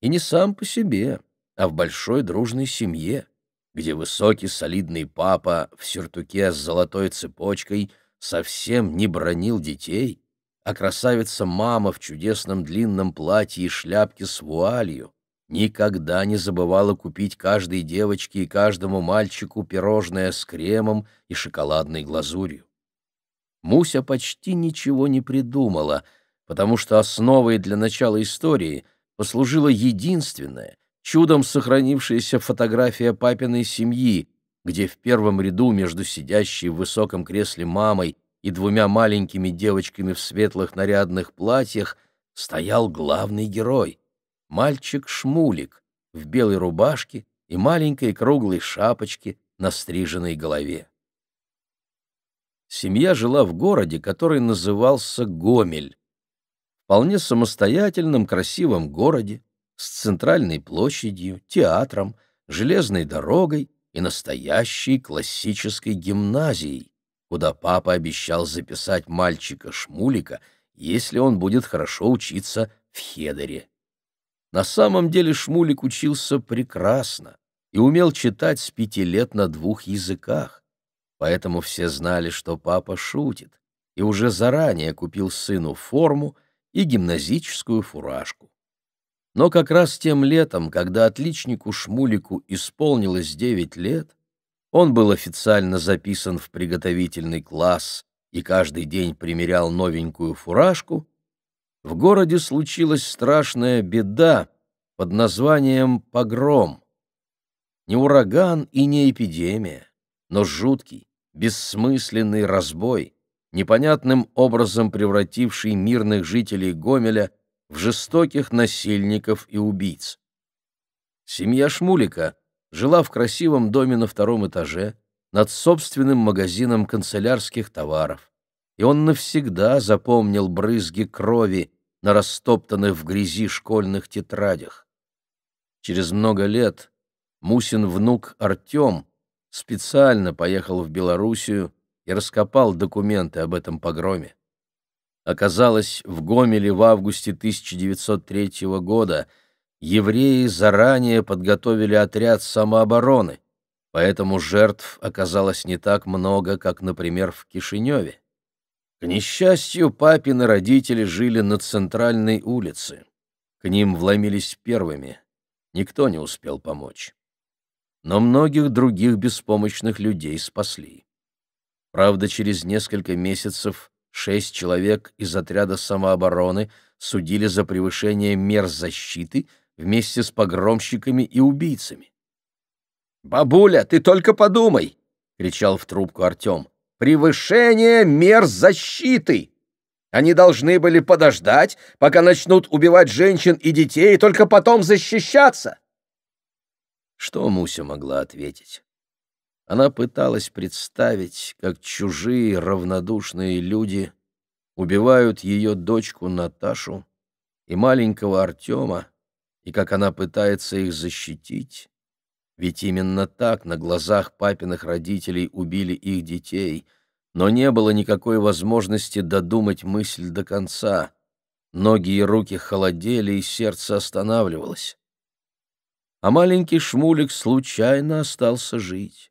И не сам по себе, а в большой дружной семье, где высокий солидный папа в сюртуке с золотой цепочкой совсем не бронил детей, а красавица-мама в чудесном длинном платье и шляпке с вуалью никогда не забывала купить каждой девочке и каждому мальчику пирожное с кремом и шоколадной глазурью. Муся почти ничего не придумала, потому что основой для начала истории — послужила единственная, чудом сохранившаяся фотография папиной семьи, где в первом ряду между сидящей в высоком кресле мамой и двумя маленькими девочками в светлых нарядных платьях стоял главный герой — мальчик-шмулик в белой рубашке и маленькой круглой шапочке на стриженной голове. Семья жила в городе, который назывался Гомель, вполне самостоятельном красивом городе с центральной площадью, театром, железной дорогой и настоящей классической гимназией, куда папа обещал записать мальчика Шмулика, если он будет хорошо учиться в Хедере. На самом деле Шмулик учился прекрасно и умел читать с пяти лет на двух языках, поэтому все знали, что папа шутит, и уже заранее купил сыну форму и гимназическую фуражку. Но как раз тем летом, когда отличнику Шмулику исполнилось девять лет, он был официально записан в приготовительный класс и каждый день примерял новенькую фуражку, в городе случилась страшная беда под названием «погром». не ураган и не эпидемия, но жуткий, бессмысленный разбой, непонятным образом превративший мирных жителей Гомеля в жестоких насильников и убийц. Семья Шмулика жила в красивом доме на втором этаже над собственным магазином канцелярских товаров, и он навсегда запомнил брызги крови на растоптанных в грязи школьных тетрадях. Через много лет Мусин внук Артем специально поехал в Белоруссию и раскопал документы об этом погроме. Оказалось, в Гомеле в августе 1903 года евреи заранее подготовили отряд самообороны, поэтому жертв оказалось не так много, как, например, в Кишиневе. К несчастью, папины родители жили на центральной улице. К ним вломились первыми. Никто не успел помочь но многих других беспомощных людей спасли. Правда, через несколько месяцев шесть человек из отряда самообороны судили за превышение мер защиты вместе с погромщиками и убийцами. «Бабуля, ты только подумай!» — кричал в трубку Артем. «Превышение мер защиты! Они должны были подождать, пока начнут убивать женщин и детей, и только потом защищаться!» Что Муся могла ответить? Она пыталась представить, как чужие равнодушные люди убивают ее дочку Наташу и маленького Артема, и как она пытается их защитить. Ведь именно так на глазах папиных родителей убили их детей, но не было никакой возможности додумать мысль до конца. Ноги и руки холодели, и сердце останавливалось а маленький Шмулик случайно остался жить.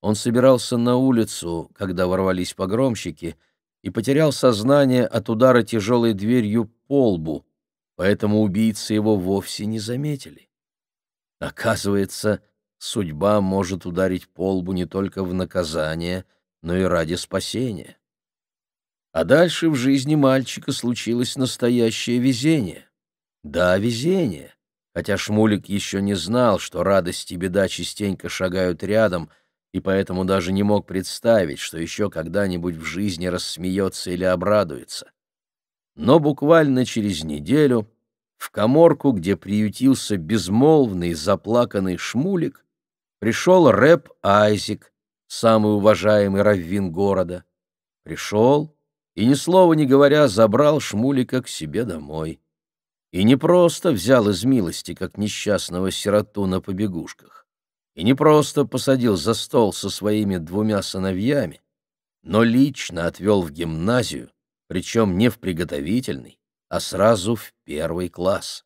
Он собирался на улицу, когда ворвались погромщики, и потерял сознание от удара тяжелой дверью по лбу, поэтому убийцы его вовсе не заметили. Оказывается, судьба может ударить по лбу не только в наказание, но и ради спасения. А дальше в жизни мальчика случилось настоящее везение. Да, везение хотя Шмулик еще не знал, что радость и беда частенько шагают рядом, и поэтому даже не мог представить, что еще когда-нибудь в жизни рассмеется или обрадуется. Но буквально через неделю в коморку, где приютился безмолвный, заплаканный Шмулик, пришел рэп Айзик, самый уважаемый раввин города. Пришел и, ни слова не говоря, забрал Шмулика к себе домой. И не просто взял из милости, как несчастного сироту на побегушках, и не просто посадил за стол со своими двумя сыновьями, но лично отвел в гимназию, причем не в приготовительный, а сразу в первый класс.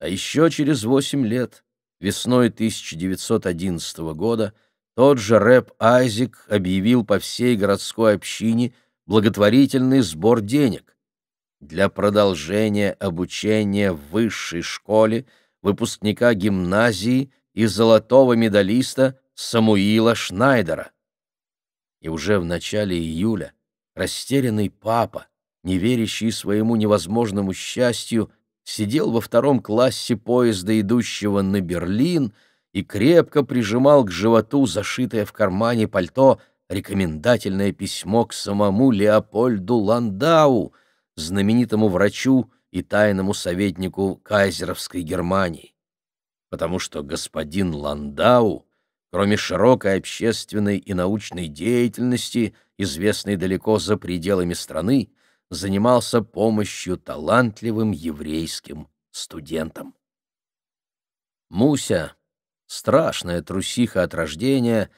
А еще через восемь лет, весной 1911 года, тот же рэп Айзек объявил по всей городской общине благотворительный сбор денег, для продолжения обучения в высшей школе выпускника гимназии и золотого медалиста Самуила Шнайдера. И уже в начале июля растерянный папа, не верящий своему невозможному счастью, сидел во втором классе поезда, идущего на Берлин, и крепко прижимал к животу зашитое в кармане пальто рекомендательное письмо к самому Леопольду Ландау — знаменитому врачу и тайному советнику кайзеровской Германии, потому что господин Ландау, кроме широкой общественной и научной деятельности, известной далеко за пределами страны, занимался помощью талантливым еврейским студентам. Муся, страшная трусиха от рождения,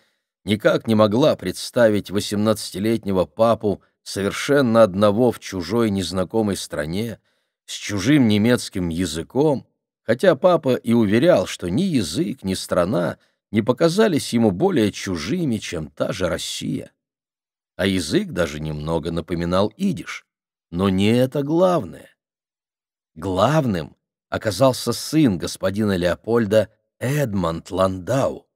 никак не могла представить восемнадцатилетнего папу совершенно одного в чужой незнакомой стране, с чужим немецким языком, хотя папа и уверял, что ни язык, ни страна не показались ему более чужими, чем та же Россия. А язык даже немного напоминал идиш. Но не это главное. Главным оказался сын господина Леопольда Эдмонд Ландау,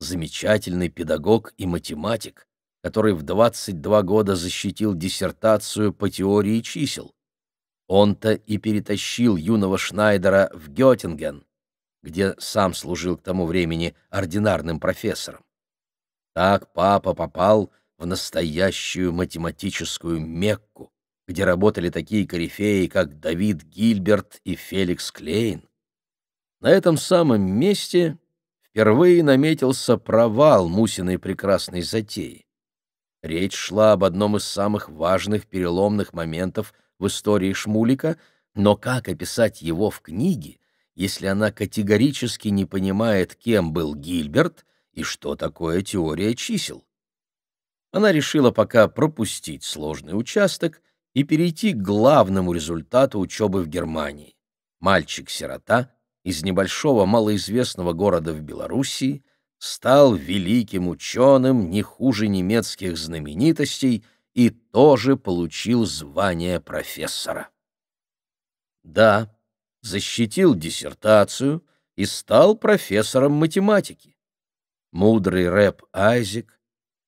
замечательный педагог и математик, который в 22 года защитил диссертацию по теории чисел. Он-то и перетащил юного Шнайдера в Геттинген. где сам служил к тому времени ординарным профессором. Так папа попал в настоящую математическую Мекку, где работали такие корифеи, как Давид Гильберт и Феликс Клейн. На этом самом месте впервые наметился провал Мусиной прекрасной затеи. Речь шла об одном из самых важных переломных моментов в истории Шмулика, но как описать его в книге, если она категорически не понимает, кем был Гильберт и что такое теория чисел? Она решила пока пропустить сложный участок и перейти к главному результату учебы в Германии. Мальчик-сирота из небольшого малоизвестного города в Белоруссии стал великим ученым не хуже немецких знаменитостей и тоже получил звание профессора. Да, защитил диссертацию и стал профессором математики. Мудрый рэп Айзек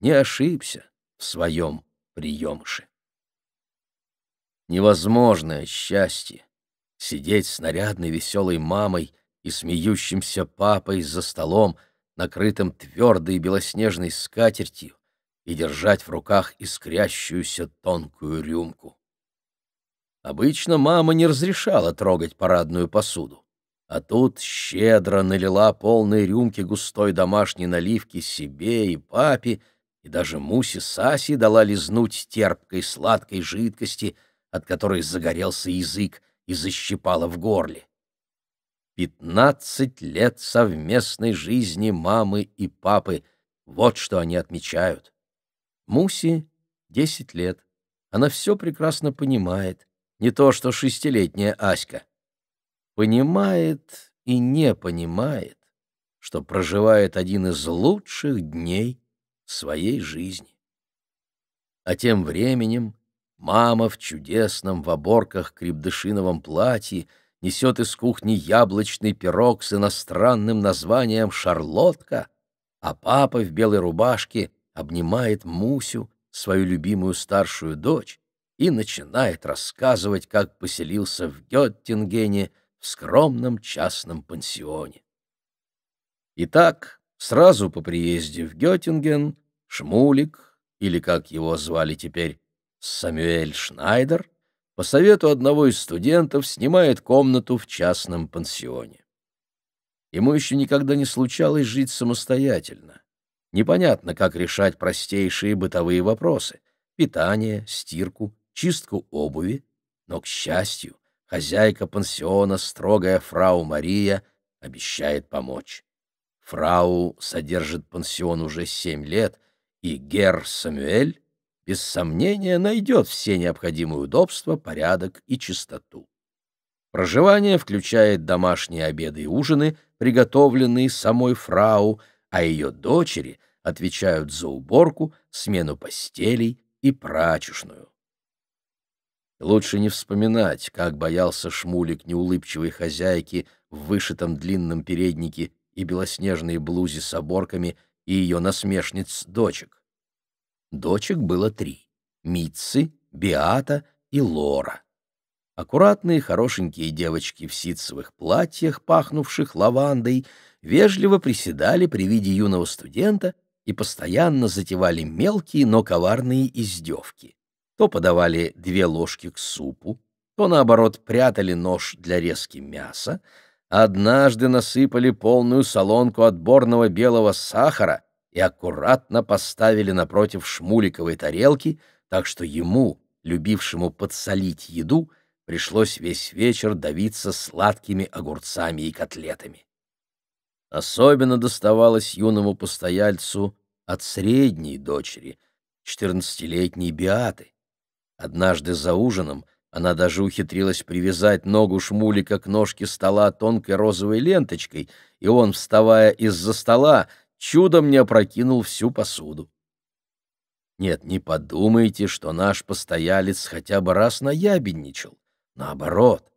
не ошибся в своем приемше. Невозможное счастье — сидеть с нарядной веселой мамой и смеющимся папой за столом, накрытым твердой белоснежной скатертью, и держать в руках искрящуюся тонкую рюмку. Обычно мама не разрешала трогать парадную посуду, а тут щедро налила полные рюмки густой домашней наливки себе и папе, и даже Мусе Саси дала лизнуть терпкой сладкой жидкости, от которой загорелся язык и защипала в горле. Пятнадцать лет совместной жизни мамы и папы — вот что они отмечают. Мусе десять лет. Она все прекрасно понимает, не то что шестилетняя Аська. Понимает и не понимает, что проживает один из лучших дней своей жизни. А тем временем мама в чудесном в оборках крепдышиновом платье несет из кухни яблочный пирог с иностранным названием «Шарлотка», а папа в белой рубашке обнимает Мусю, свою любимую старшую дочь, и начинает рассказывать, как поселился в Геттингене в скромном частном пансионе. Итак, сразу по приезде в Геттинген Шмулик, или, как его звали теперь, Самюэль Шнайдер, по совету одного из студентов снимает комнату в частном пансионе. Ему еще никогда не случалось жить самостоятельно. Непонятно, как решать простейшие бытовые вопросы — питание, стирку, чистку обуви, но, к счастью, хозяйка пансиона, строгая фрау Мария, обещает помочь. Фрау содержит пансион уже семь лет, и гер Самюэль, без сомнения, найдет все необходимые удобства, порядок и чистоту. Проживание включает домашние обеды и ужины, приготовленные самой фрау, а ее дочери отвечают за уборку, смену постелей и прачечную. Лучше не вспоминать, как боялся Шмулик неулыбчивой хозяйки в вышитом длинном переднике и белоснежной блузе с оборками и ее насмешниц дочек. Дочек было три — Митцы, Биата и Лора. Аккуратные, хорошенькие девочки в ситцевых платьях, пахнувших лавандой, вежливо приседали при виде юного студента и постоянно затевали мелкие, но коварные издевки. То подавали две ложки к супу, то, наоборот, прятали нож для резки мяса, однажды насыпали полную солонку отборного белого сахара и аккуратно поставили напротив шмуликовой тарелки, так что ему, любившему подсолить еду, пришлось весь вечер давиться сладкими огурцами и котлетами. Особенно доставалось юному постояльцу от средней дочери, четырнадцатилетней Биаты. Однажды за ужином она даже ухитрилась привязать ногу Шмулика к ножке стола тонкой розовой ленточкой, и он, вставая из-за стола, чудом не опрокинул всю посуду. Нет, не подумайте, что наш постоялец хотя бы раз наябедничал. Наоборот,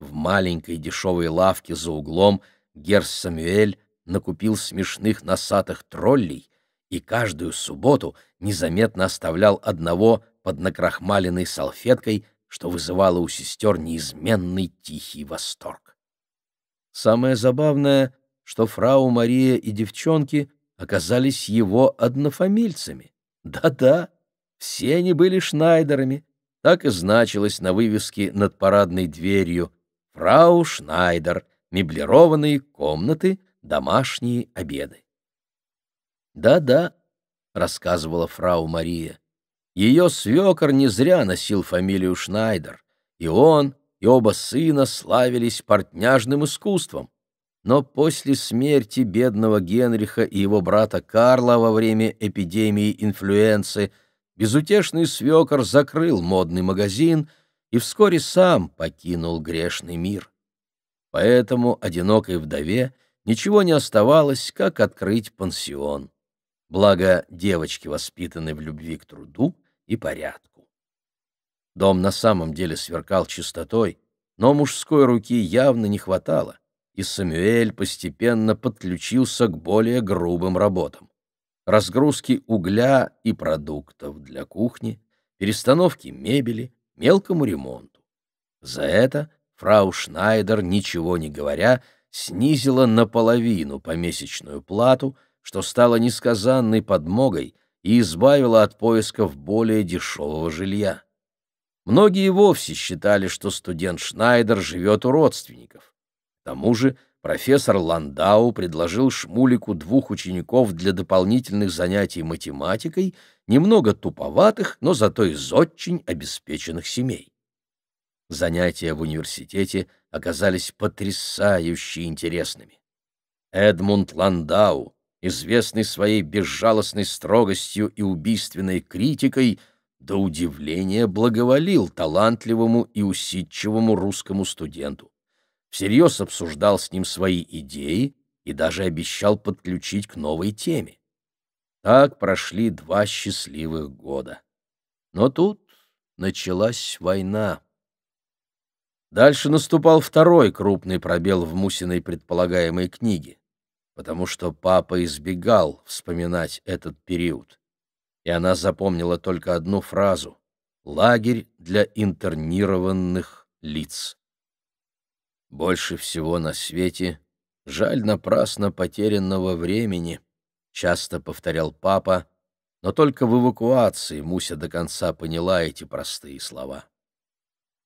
в маленькой дешевой лавке за углом Герс Самюэль накупил смешных носатых троллей и каждую субботу незаметно оставлял одного под накрахмаленной салфеткой, что вызывало у сестер неизменный тихий восторг. Самое забавное, что фрау Мария и девчонки оказались его однофамильцами. Да-да, все они были Шнайдерами. Так и значилось на вывеске над парадной дверью «Фрау Шнайдер. Меблированные комнаты, домашние обеды». «Да-да», — рассказывала фрау Мария, — «ее свекор не зря носил фамилию Шнайдер, и он, и оба сына славились портняжным искусством. Но после смерти бедного Генриха и его брата Карла во время эпидемии инфлюенции безутешный свекор закрыл модный магазин и вскоре сам покинул грешный мир. Поэтому одинокой вдове ничего не оставалось, как открыть пансион. Благо девочки воспитаны в любви к труду и порядку. Дом на самом деле сверкал чистотой, но мужской руки явно не хватало и Самюэль постепенно подключился к более грубым работам. Разгрузки угля и продуктов для кухни, перестановки мебели, мелкому ремонту. За это фрау Шнайдер, ничего не говоря, снизила наполовину помесячную плату, что стало несказанной подмогой и избавила от поисков более дешевого жилья. Многие вовсе считали, что студент Шнайдер живет у родственников. К тому же профессор Ландау предложил Шмулику двух учеников для дополнительных занятий математикой, немного туповатых, но зато из очень обеспеченных семей. Занятия в университете оказались потрясающе интересными. Эдмунд Ландау, известный своей безжалостной строгостью и убийственной критикой, до удивления благоволил талантливому и усидчивому русскому студенту всерьез обсуждал с ним свои идеи и даже обещал подключить к новой теме. Так прошли два счастливых года. Но тут началась война. Дальше наступал второй крупный пробел в Мусиной предполагаемой книге, потому что папа избегал вспоминать этот период. И она запомнила только одну фразу — «лагерь для интернированных лиц». Больше всего на свете жаль напрасно потерянного времени, часто повторял папа, но только в эвакуации Муся до конца поняла эти простые слова.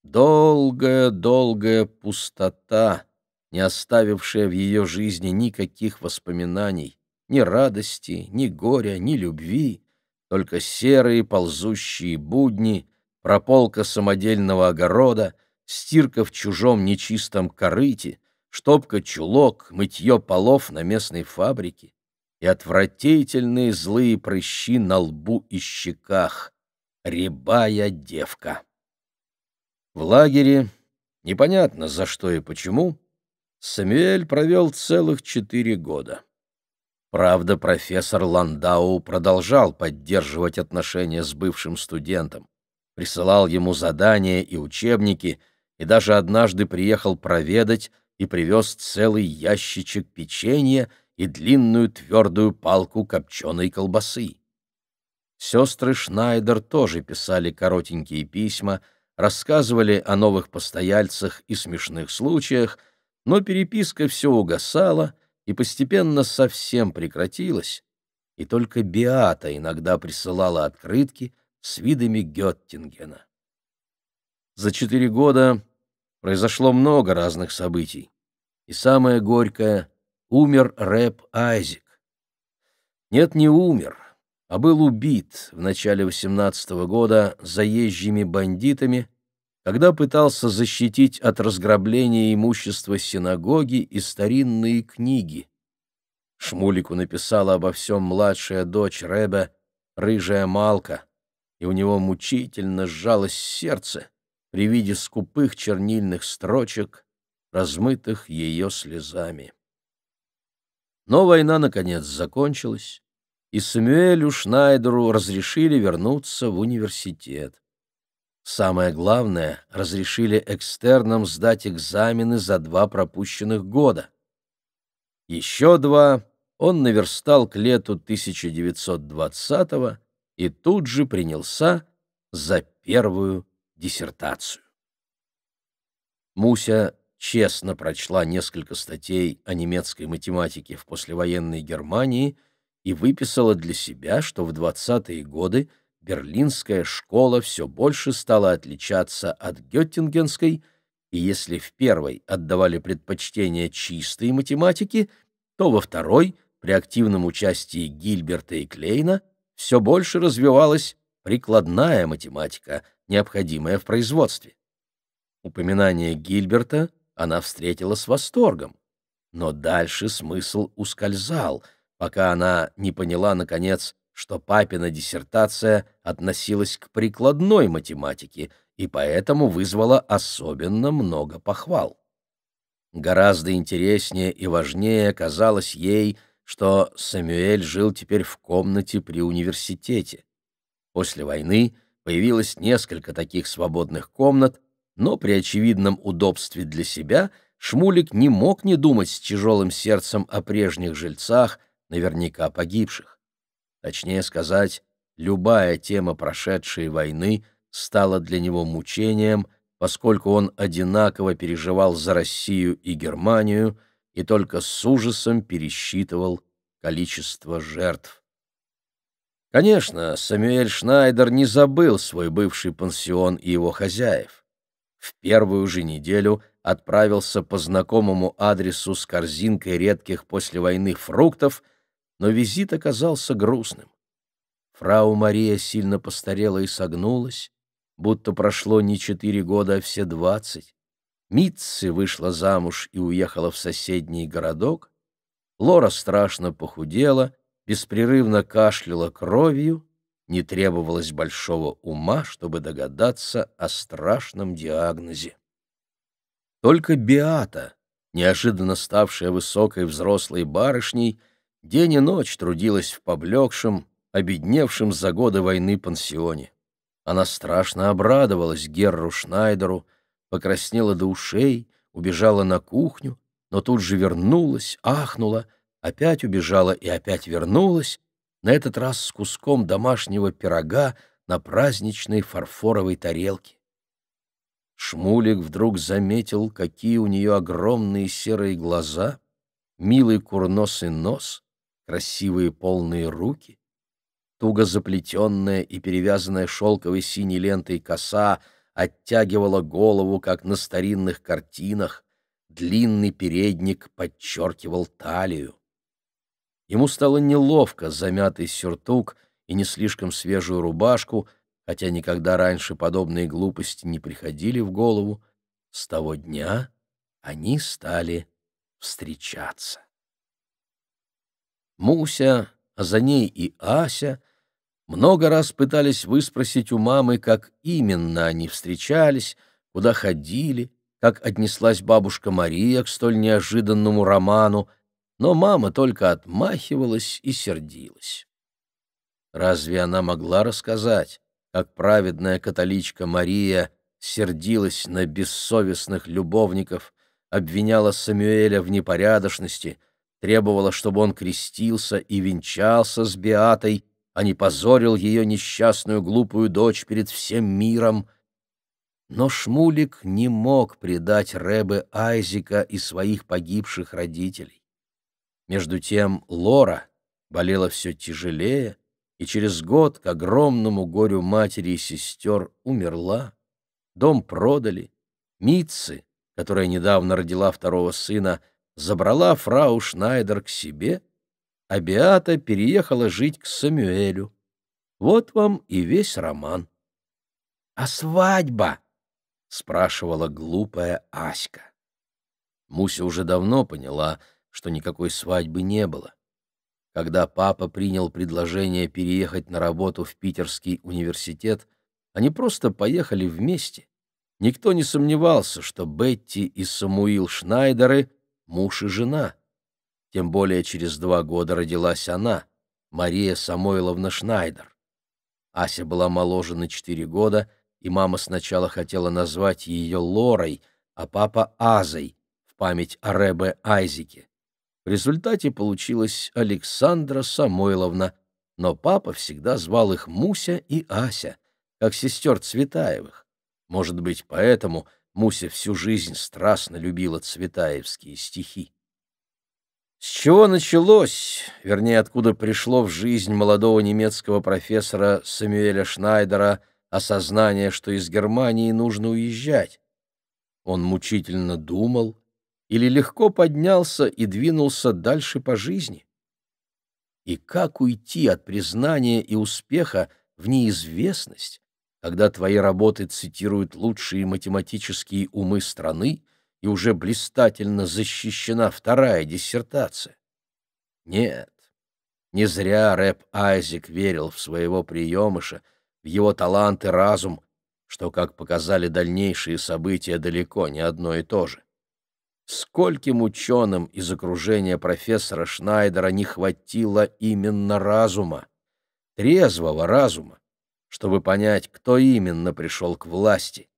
Долгая-долгая пустота, не оставившая в ее жизни никаких воспоминаний, ни радости, ни горя, ни любви, только серые ползущие будни, прополка самодельного огорода — стирка в чужом нечистом корыте, штопка чулок, мытье полов на местной фабрике и отвратительные злые прыщи на лбу и щеках. Рябая девка. В лагере, непонятно за что и почему, Самюэль провел целых четыре года. Правда, профессор Ландау продолжал поддерживать отношения с бывшим студентом, присылал ему задания и учебники — и даже однажды приехал проведать и привез целый ящичек печенья и длинную твердую палку копченой колбасы. Сестры Шнайдер тоже писали коротенькие письма, рассказывали о новых постояльцах и смешных случаях, но переписка все угасала и постепенно совсем прекратилась, и только Биата иногда присылала открытки с видами Геттингена. За четыре года произошло много разных событий. И самое горькое — умер рэп Айзек. Нет, не умер, а был убит в начале 18 -го года заезжими бандитами, когда пытался защитить от разграбления имущества синагоги и старинные книги. Шмулику написала обо всем младшая дочь Рэбе, рыжая Малка, и у него мучительно сжалось сердце, при виде скупых чернильных строчек, размытых ее слезами. Но война, наконец, закончилась, и Самюэлю Шнайдеру разрешили вернуться в университет. Самое главное, разрешили экстернам сдать экзамены за два пропущенных года. Еще два он наверстал к лету 1920-го и тут же принялся за первую диссертацию. Муся честно прочла несколько статей о немецкой математике в послевоенной Германии и выписала для себя, что в 20-е годы берлинская школа все больше стала отличаться от геттингенской, и если в первой отдавали предпочтение чистой математике, то во второй, при активном участии Гильберта и Клейна, все больше развивалась прикладная математика, необходимая в производстве. Упоминание Гильберта она встретила с восторгом, но дальше смысл ускользал, пока она не поняла, наконец, что папина диссертация относилась к прикладной математике и поэтому вызвала особенно много похвал. Гораздо интереснее и важнее казалось ей, что Самюэль жил теперь в комнате при университете. После войны появилось несколько таких свободных комнат, но при очевидном удобстве для себя Шмулик не мог не думать с тяжелым сердцем о прежних жильцах, наверняка погибших. Точнее сказать, любая тема прошедшей войны стала для него мучением, поскольку он одинаково переживал за Россию и Германию и только с ужасом пересчитывал количество жертв. Конечно, Самюэль Шнайдер не забыл свой бывший пансион и его хозяев. В первую же неделю отправился по знакомому адресу с корзинкой редких после войны фруктов — но визит оказался грустным. Фрау Мария сильно постарела и согнулась, будто прошло не четыре года, а все двадцать. Митци вышла замуж и уехала в соседний городок. Лора страшно похудела, беспрерывно кашляла кровью, не требовалось большого ума, чтобы догадаться о страшном диагнозе. Только Биата, неожиданно ставшая высокой взрослой барышней, день и ночь трудилась в поблекшем, обедневшем за годы войны пансионе. Она страшно обрадовалась Герру Шнайдеру, покраснела до ушей, убежала на кухню, но тут же вернулась, ахнула, опять убежала и опять вернулась, на этот раз с куском домашнего пирога на праздничной фарфоровой тарелке. Шмулик вдруг заметил, какие у нее огромные серые глаза, милый курносый нос, красивые полные руки, туго заплетенная и перевязанная шелковой синей лентой коса оттягивала голову, как на старинных картинах, длинный передник подчеркивал талию. Ему стало неловко замятый сюртук и не слишком свежую рубашку, хотя никогда раньше подобные глупости не приходили в голову. С того дня они стали встречаться. Муся, а за ней и Ася много раз пытались выспросить у мамы, как именно они встречались, куда ходили, как отнеслась бабушка Мария к столь неожиданному роману, но мама только отмахивалась и сердилась. Разве она могла рассказать, как праведная католичка Мария сердилась на бессовестных любовников, обвиняла Самуэля в непорядочности — требовала, чтобы он крестился и венчался с Беатой, а не позорил ее несчастную глупую дочь перед всем миром. Но Шмулик не мог предать Рэбе Айзика и своих погибших родителей. Между тем Лора болела все тяжелее, и через год, к огромному горю матери и сестер, умерла. Дом продали. Митцы, которая недавно родила второго сына, — забрала фрау Шнайдер к себе, а Беата переехала жить к Самюэлю. Вот вам и весь роман. — А свадьба? — спрашивала глупая Аська. Муся уже давно поняла, что никакой свадьбы не было. Когда папа принял предложение переехать на работу в Питерский университет, они просто поехали вместе. Никто не сомневался, что Бетти и Самуил Шнайдеры муж и жена. Тем более через два года родилась она, Мария Самойловна Шнайдер. Ася была моложе на четыре года, и мама сначала хотела назвать ее Лорой, а папа — Азой, в память о Ребе Айзеке. В результате получилась Александра Самойловна, но папа всегда звал их Муся и Ася, как сестер Цветаевых. Может быть, поэтому Муся всю жизнь страстно любила цветаевские стихи. С чего началось, вернее, откуда пришло в жизнь молодого немецкого профессора Самюэля Шнайдера осознание, что из Германии нужно уезжать? Он мучительно думал или легко поднялся и двинулся дальше по жизни? И как уйти от признания и успеха в неизвестность, когда твои работы цитируют лучшие математические умы страны, и уже блистательно защищена вторая диссертация. Нет, не зря рэп Айзек верил в своего приемыша, в его талант и разум, что, как показали дальнейшие события, далеко не одно и то же. Скольким ученым из окружения профессора Шнайдера не хватило именно разума, трезвого разума, чтобы понять, кто именно пришел к власти,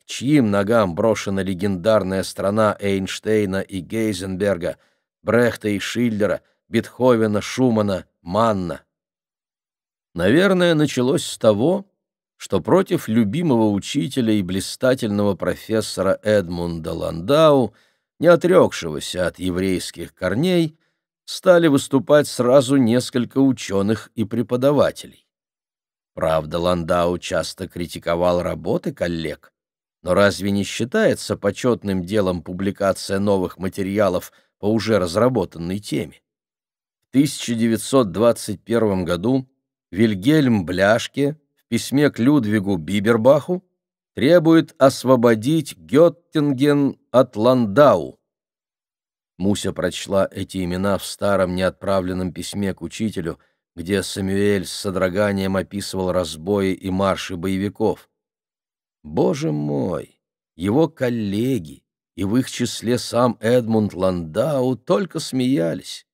к чьим ногам брошена легендарная страна Эйнштейна и Гейзенберга, Брехта и Шиллера, Бетховена, Шумана, Манна. Наверное, началось с того, что против любимого учителя и блистательного профессора Эдмунда Ландау, не отрекшегося от еврейских корней, стали выступать сразу несколько ученых и преподавателей. Правда, Ландау часто критиковал работы коллег, но разве не считается почетным делом публикация новых материалов по уже разработанной теме? В 1921 году Вильгельм Бляшке в письме к Людвигу Бибербаху требует освободить Геттинген от Ландау. Муся прочла эти имена в старом неотправленном письме к учителю, где Самюэль с содроганием описывал разбои и марши боевиков. Боже мой, его коллеги, и в их числе сам Эдмунд Ландау, только смеялись.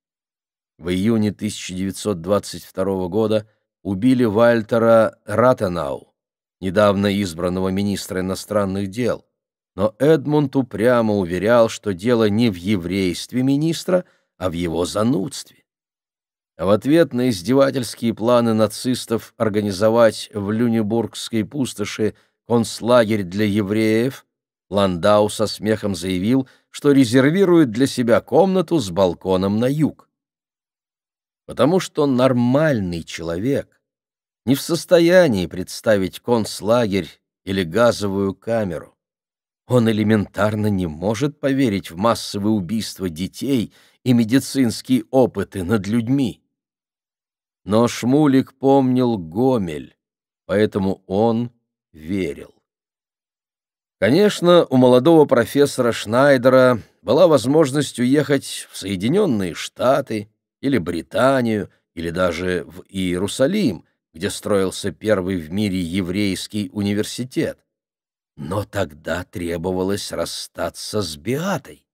В июне 1922 года убили Вальтера Ратенау, недавно избранного министра иностранных дел. Но Эдмунд упрямо уверял, что дело не в еврействе министра, а в его занудстве. А в ответ на издевательские планы нацистов организовать в Люнебургской пустоши концлагерь для евреев, Ландау со смехом заявил, что резервирует для себя комнату с балконом на юг. Потому что нормальный человек не в состоянии представить концлагерь или газовую камеру. Он элементарно не может поверить в массовые убийства детей и медицинские опыты над людьми. Но Шмулик помнил Гомель, поэтому он верил. Конечно, у молодого профессора Шнайдера была возможность уехать в Соединенные Штаты или Британию, или даже в Иерусалим, где строился первый в мире еврейский университет. Но тогда требовалось расстаться с Беатой.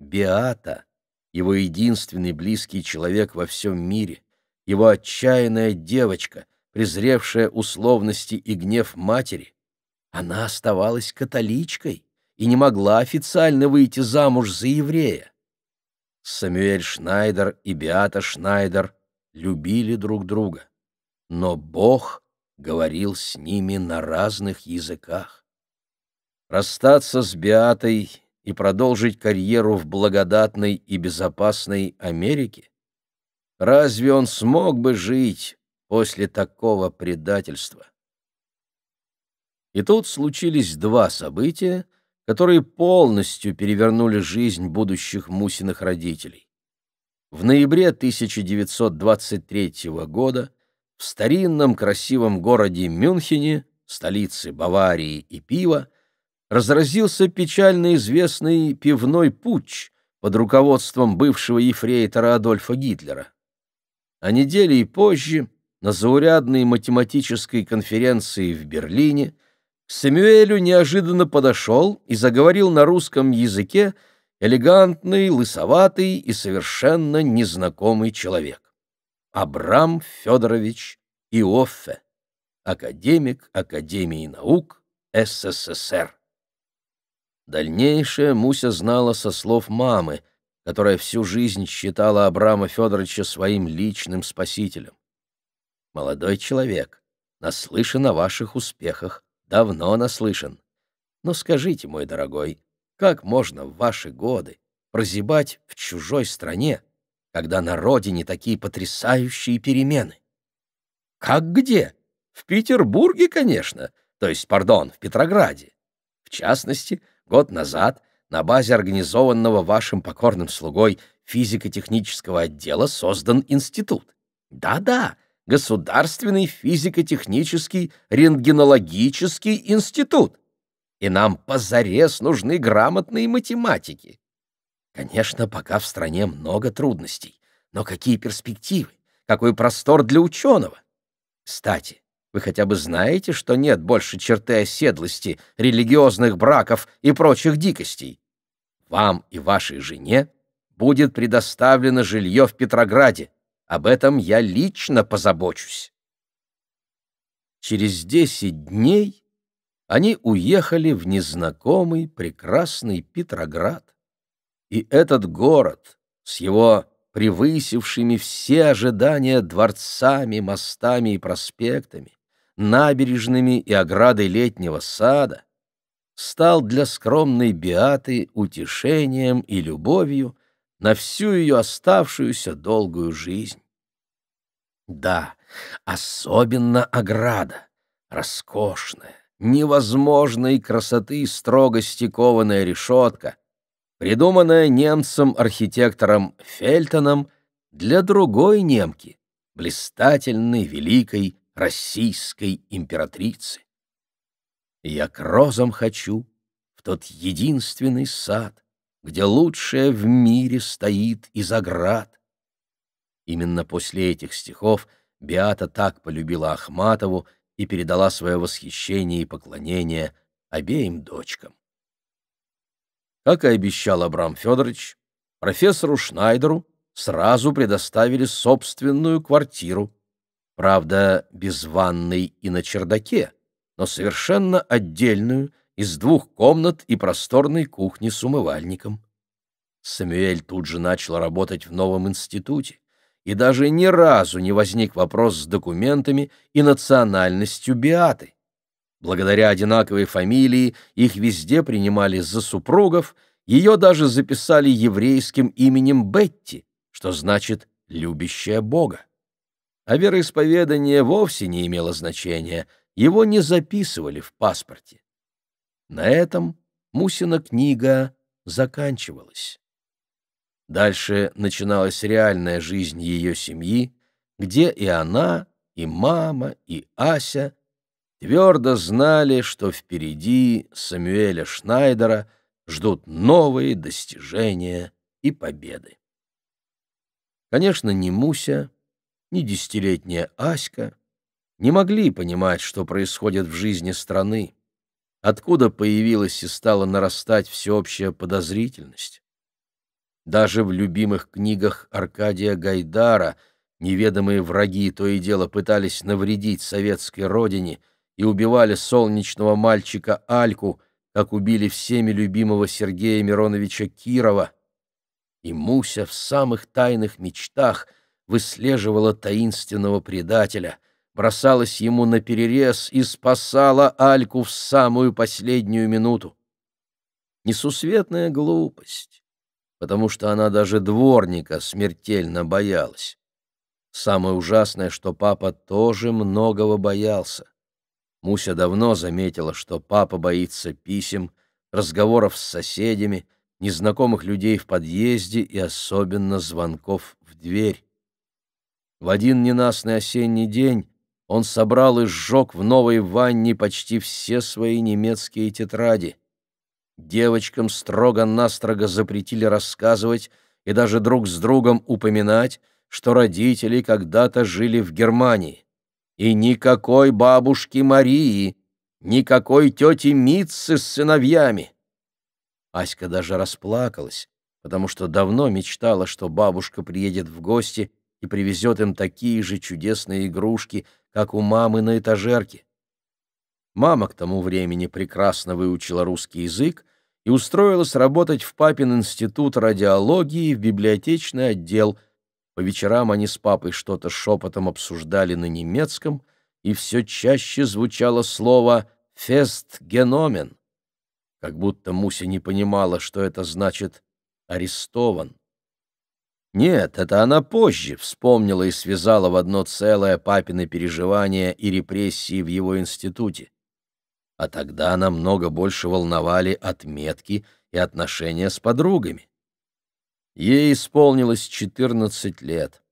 Беата, его единственный близкий человек во всем мире, его отчаянная девочка, презревшая условности и гнев матери, она оставалась католичкой и не могла официально выйти замуж за еврея. Самюэль Шнайдер и Беата Шнайдер любили друг друга, но Бог говорил с ними на разных языках. Расстаться с Беатой и продолжить карьеру в благодатной и безопасной Америке? Разве он смог бы жить после такого предательства. И тут случились два события, которые полностью перевернули жизнь будущих Мусиных родителей. В ноябре 1923 года в старинном красивом городе Мюнхене, столице Баварии и пива, разразился печально известный пивной путч под руководством бывшего ефрейтора Адольфа Гитлера. А недели и позже на заурядной математической конференции в Берлине к Самюэлю неожиданно подошел и заговорил на русском языке элегантный, лысоватый и совершенно незнакомый человек. Абрам Федорович Иоффе, академик Академии наук СССР. Дальнейшее Муся знала со слов мамы, которая всю жизнь считала Абрама Федоровича своим личным спасителем. Молодой человек, наслышан о ваших успехах, давно наслышан. Но скажите, мой дорогой, как можно в ваши годы прозябать в чужой стране, когда на родине такие потрясающие перемены? Как где? В Петербурге, конечно, то есть, пардон, в Петрограде. В частности, год назад на базе организованного вашим покорным слугой физико-технического отдела создан институт. Да-да, Государственный физико-технический рентгенологический институт. И нам позарез нужны грамотные математики. Конечно, пока в стране много трудностей, но какие перспективы, какой простор для ученого. Кстати, вы хотя бы знаете, что нет больше черты оседлости, религиозных браков и прочих дикостей? Вам и вашей жене будет предоставлено жилье в Петрограде. Об этом я лично позабочусь. Через десять дней они уехали в незнакомый прекрасный Петроград. И этот город с его превысившими все ожидания дворцами, мостами и проспектами, набережными и оградой летнего сада, стал для скромной Биаты утешением и любовью на всю ее оставшуюся долгую жизнь. Да, особенно ограда, роскошная, невозможной красоты строгости кованая решетка, придуманная немцем-архитектором Фельтоном для другой немки, блистательной, великой российской императрицы. Я к розам хочу в тот единственный сад, где лучшее в мире стоит из оград, Именно после этих стихов Биата так полюбила Ахматову и передала свое восхищение и поклонение обеим дочкам. Как и обещал Абрам Федорович, профессору Шнайдеру сразу предоставили собственную квартиру, правда, без ванной и на чердаке, но совершенно отдельную, из двух комнат и просторной кухни с умывальником. Самюэль тут же начал работать в новом институте и даже ни разу не возник вопрос с документами и национальностью Биаты. Благодаря одинаковой фамилии их везде принимали за супругов, ее даже записали еврейским именем Бетти, что значит «любящая Бога». А вероисповедание вовсе не имело значения, его не записывали в паспорте. На этом Мусина книга заканчивалась. Дальше начиналась реальная жизнь ее семьи, где и она, и мама, и Ася твердо знали, что впереди Самуэля Шнайдера ждут новые достижения и победы. Конечно, ни Муся, ни десятилетняя Аська не могли понимать, что происходит в жизни страны, откуда появилась и стала нарастать всеобщая подозрительность. Даже в любимых книгах Аркадия Гайдара неведомые враги то и дело пытались навредить советской родине и убивали солнечного мальчика Альку, как убили всеми любимого Сергея Мироновича Кирова. И Муся в самых тайных мечтах выслеживала таинственного предателя, бросалась ему на перерез и спасала Альку в самую последнюю минуту. Несусветная глупость потому что она даже дворника смертельно боялась. Самое ужасное, что папа тоже многого боялся. Муся давно заметила, что папа боится писем, разговоров с соседями, незнакомых людей в подъезде и особенно звонков в дверь. В один ненастный осенний день он собрал и сжег в новой ванне почти все свои немецкие тетради. Девочкам строго-настрого запретили рассказывать и даже друг с другом упоминать, что родители когда-то жили в Германии. И никакой бабушки Марии, никакой тети Митцы с сыновьями. Аська даже расплакалась, потому что давно мечтала, что бабушка приедет в гости и привезет им такие же чудесные игрушки, как у мамы на этажерке. Мама к тому времени прекрасно выучила русский язык и устроилась работать в папин институт радиологии в библиотечный отдел. По вечерам они с папой что-то шепотом обсуждали на немецком, и все чаще звучало слово «фестгеномен». как будто Муся не понимала, что это значит «арестован». Нет, это она позже вспомнила и связала в одно целое папины переживания и репрессии в его институте. А тогда она много больше волновали отметки и отношения с подругами. Ей исполнилось 14 лет.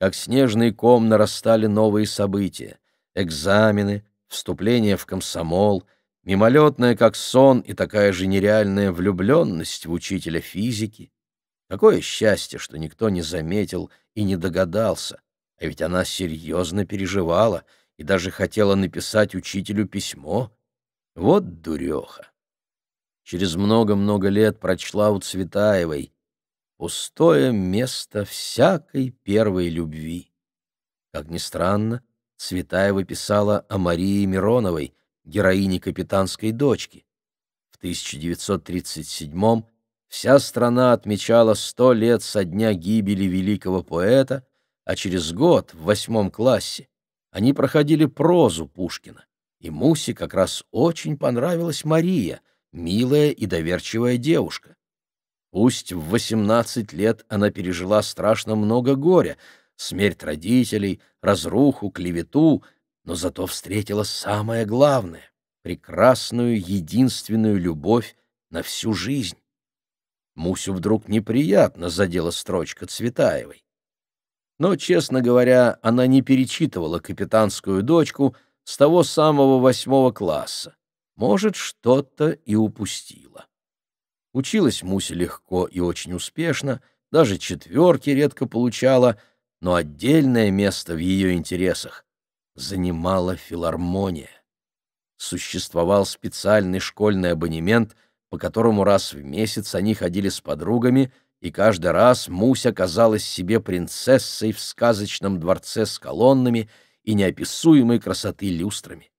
Как снежный ком нарастали новые события. Экзамены, вступление в комсомол, мимолетная, как сон, и такая же нереальная влюбленность в учителя физики. Какое счастье, что никто не заметил и не догадался, а ведь она серьезно переживала и даже хотела написать учителю письмо. Вот дуреха. Через много-много лет прочла у Цветаевой «Пустое место всякой первой любви». Как ни странно, Цветаева писала о Марии Мироновой, героине капитанской дочки. В 1937 вся страна отмечала сто лет со дня гибели великого поэта, а через год, в восьмом классе, они проходили прозу Пушкина, и Мусе как раз очень понравилась Мария, милая и доверчивая девушка. Пусть в 18 лет она пережила страшно много горя, смерть родителей, разруху, клевету, но зато встретила самое главное — прекрасную, единственную любовь на всю жизнь. Мусю вдруг неприятно задела строчка Цветаевой. Но, честно говоря, она не перечитывала капитанскую дочку с того самого восьмого класса. Может, что-то и упустила. Училась Муся легко и очень успешно, даже четверки редко получала, но отдельное место в ее интересах занимала филармония. Существовал специальный школьный абонемент, по которому раз в месяц они ходили с подругами, и каждый раз Муся казалась себе принцессой в сказочном дворце с колоннами и неописуемой красоты люстрами.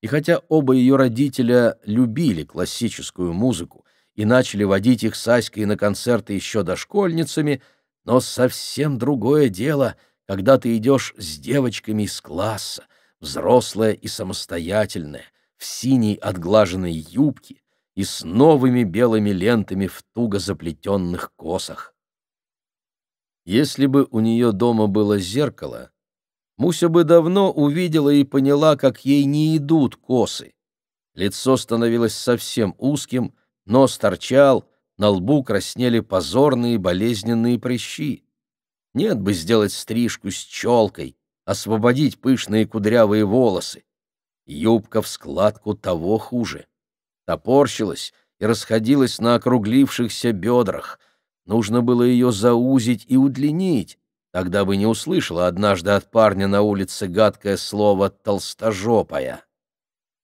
И хотя оба ее родителя любили классическую музыку и начали водить их с Аськой на концерты еще дошкольницами, но совсем другое дело — когда ты идешь с девочками из класса, взрослая и самостоятельная, в синей отглаженной юбке и с новыми белыми лентами в туго заплетенных косах. Если бы у нее дома было зеркало, Муся бы давно увидела и поняла, как ей не идут косы. Лицо становилось совсем узким, нос торчал, на лбу краснели позорные болезненные прыщи. Нет бы сделать стрижку с челкой, освободить пышные кудрявые волосы. Юбка в складку того хуже. Топорщилась и расходилась на округлившихся бедрах. Нужно было ее заузить и удлинить, тогда бы не услышала однажды от парня на улице гадкое слово «толстожопая».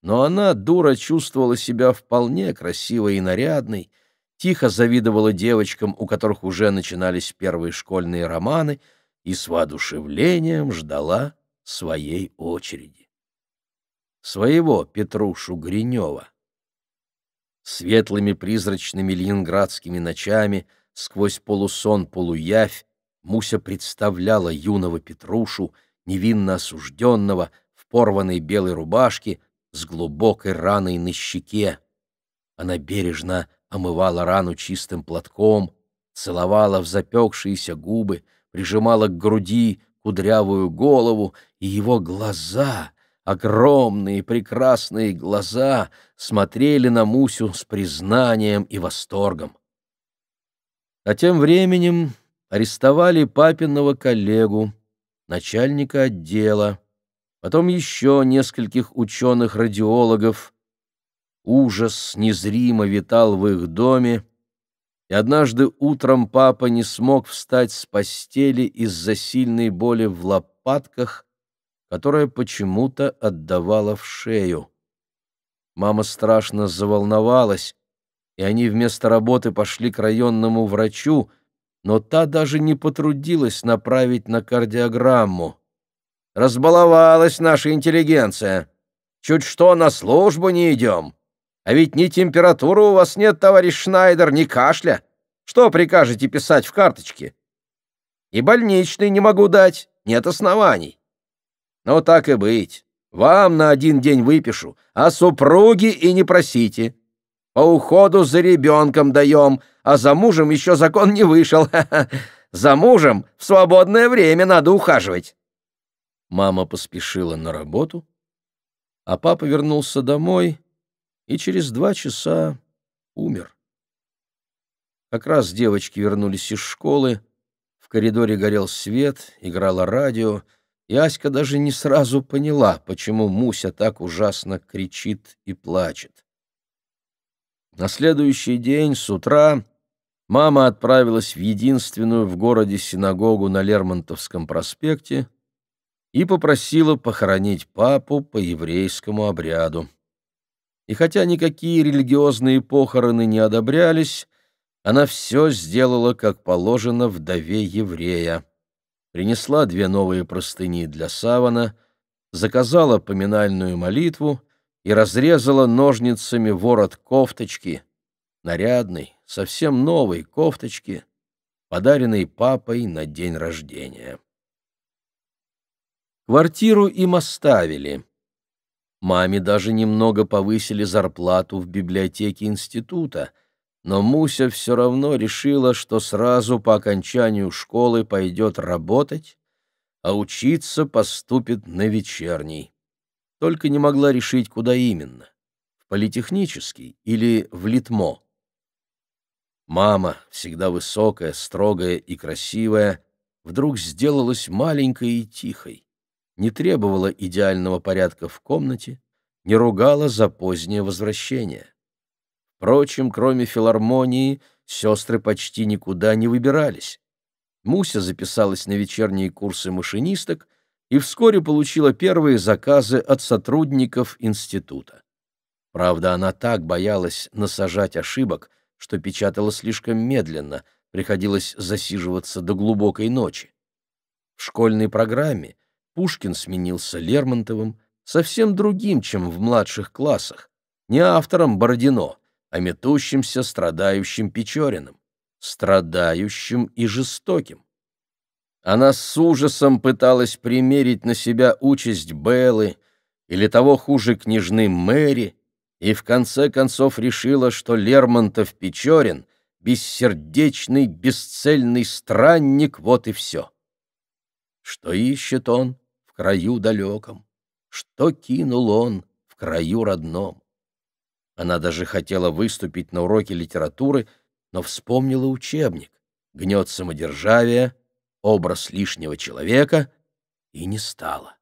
Но она, дура, чувствовала себя вполне красивой и нарядной, тихо завидовала девочкам, у которых уже начинались первые школьные романы, и с воодушевлением ждала своей очереди. Своего Петрушу Гринева. Светлыми призрачными ленинградскими ночами, сквозь полусон-полуявь, Муся представляла юного Петрушу, невинно осужденного, в порванной белой рубашке, с глубокой раной на щеке. Она бережно омывала рану чистым платком, целовала в запекшиеся губы, прижимала к груди кудрявую голову, и его глаза, огромные прекрасные глаза, смотрели на Мусю с признанием и восторгом. А тем временем арестовали папиного коллегу, начальника отдела, потом еще нескольких ученых-радиологов, Ужас незримо витал в их доме, и однажды утром папа не смог встать с постели из-за сильной боли в лопатках, которая почему-то отдавала в шею. Мама страшно заволновалась, и они вместо работы пошли к районному врачу, но та даже не потрудилась направить на кардиограмму. «Разбаловалась наша интеллигенция. Чуть что на службу не идем. А ведь ни температуры у вас нет, товарищ Шнайдер, ни кашля. Что прикажете писать в карточке? И больничный не могу дать, нет оснований. Ну, так и быть. Вам на один день выпишу, а супруги и не просите. По уходу за ребенком даем, а за мужем еще закон не вышел. [LAUGHS] За мужем в свободное время надо ухаживать. Мама поспешила на работу, а папа вернулся домой и через два часа умер. Как раз девочки вернулись из школы, в коридоре горел свет, играло радио, и Аська даже не сразу поняла, почему Муся так ужасно кричит и плачет. На следующий день с утра мама отправилась в единственную в городе синагогу на Лермонтовском проспекте и попросила похоронить папу по еврейскому обряду. И хотя никакие религиозные похороны не одобрялись, она все сделала, как положено, вдове еврея принесла две новые простыни для савана, заказала поминальную молитву и разрезала ножницами ворот кофточки, нарядной, совсем новой кофточки, подаренной папой на день рождения. Квартиру им оставили. Маме даже немного повысили зарплату в библиотеке института — но Муся все равно решила, что сразу по окончанию школы пойдет работать, а учиться поступит на вечерний. Только не могла решить, куда именно — в политехнический или в Литмо. Мама, всегда высокая, строгая и красивая, вдруг сделалась маленькой и тихой, не требовала идеального порядка в комнате, не ругала за позднее возвращение. Впрочем, кроме филармонии, сестры почти никуда не выбирались. Муся записалась на вечерние курсы машинисток и вскоре получила первые заказы от сотрудников института. Правда, она так боялась насажать ошибок, что печатала слишком медленно, приходилось засиживаться до глубокой ночи. В школьной программе Пушкин сменился Лермонтовым, совсем другим, чем в младших классах, не автором Бородино, о метущемся страдающем Печорином, страдающим и жестоким. Она с ужасом пыталась примерить на себя участь Беллы или того хуже княжны Мэри, и в конце концов решила, что Лермонтов-Печорин — бессердечный, бесцельный странник, вот и все. Что ищет он в краю далеком? Что кинул он в краю родном? Она даже хотела выступить на уроке литературы, но вспомнила учебник «Гнет самодержавия», «Образ лишнего человека» и не стала.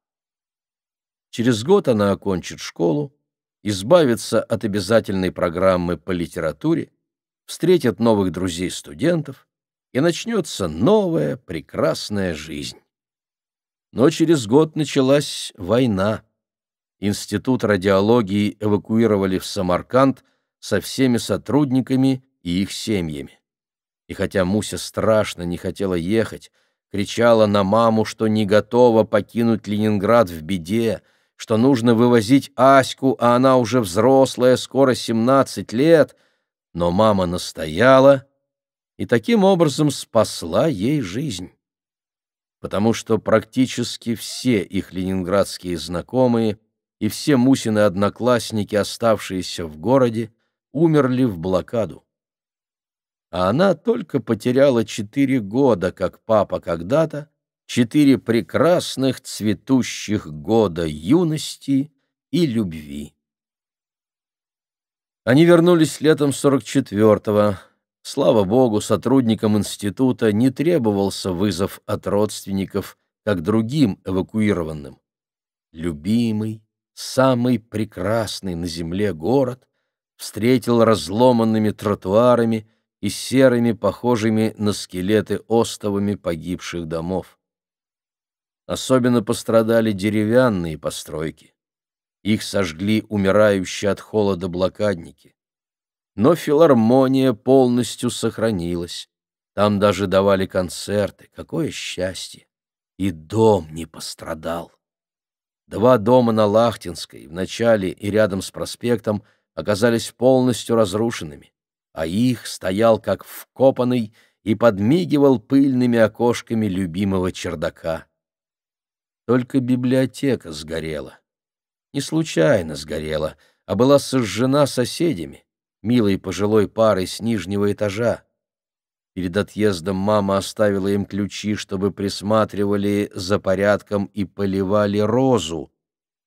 Через год она окончит школу, избавится от обязательной программы по литературе, встретит новых друзей-студентов, и начнется новая прекрасная жизнь. Но через год началась война. Институт радиологии эвакуировали в Самарканд со всеми сотрудниками и их семьями. И хотя Муся страшно не хотела ехать, кричала на маму, что не готова покинуть Ленинград в беде, что нужно вывозить Аську, а она уже взрослая, скоро 17 лет, но мама настояла и таким образом спасла ей жизнь. Потому что практически все их ленинградские знакомые – и все Мусины одноклассники, оставшиеся в городе, умерли в блокаду. А она только потеряла четыре года, как папа когда-то, четыре прекрасных цветущих года юности и любви. Они вернулись летом 44-го. Слава богу, сотрудникам института не требовался вызов от родственников, как другим эвакуированным. Любимый, самый прекрасный на земле город, встретил разломанными тротуарами и серыми, похожими на скелеты остовами погибших домов. Особенно пострадали деревянные постройки. Их сожгли умирающие от холода блокадники. Но филармония полностью сохранилась. Там даже давали концерты. Какое счастье! И дом не пострадал. Два дома на Лахтинской, в начале и рядом с проспектом, оказались полностью разрушенными, а их стоял как вкопанный и подмигивал пыльными окошками любимого чердака. Только библиотека сгорела. Не случайно сгорела, а была сожжена соседями. милой пожилой парой с нижнего этажа. Перед отъездом мама оставила им ключи, чтобы присматривали за порядком и поливали розу.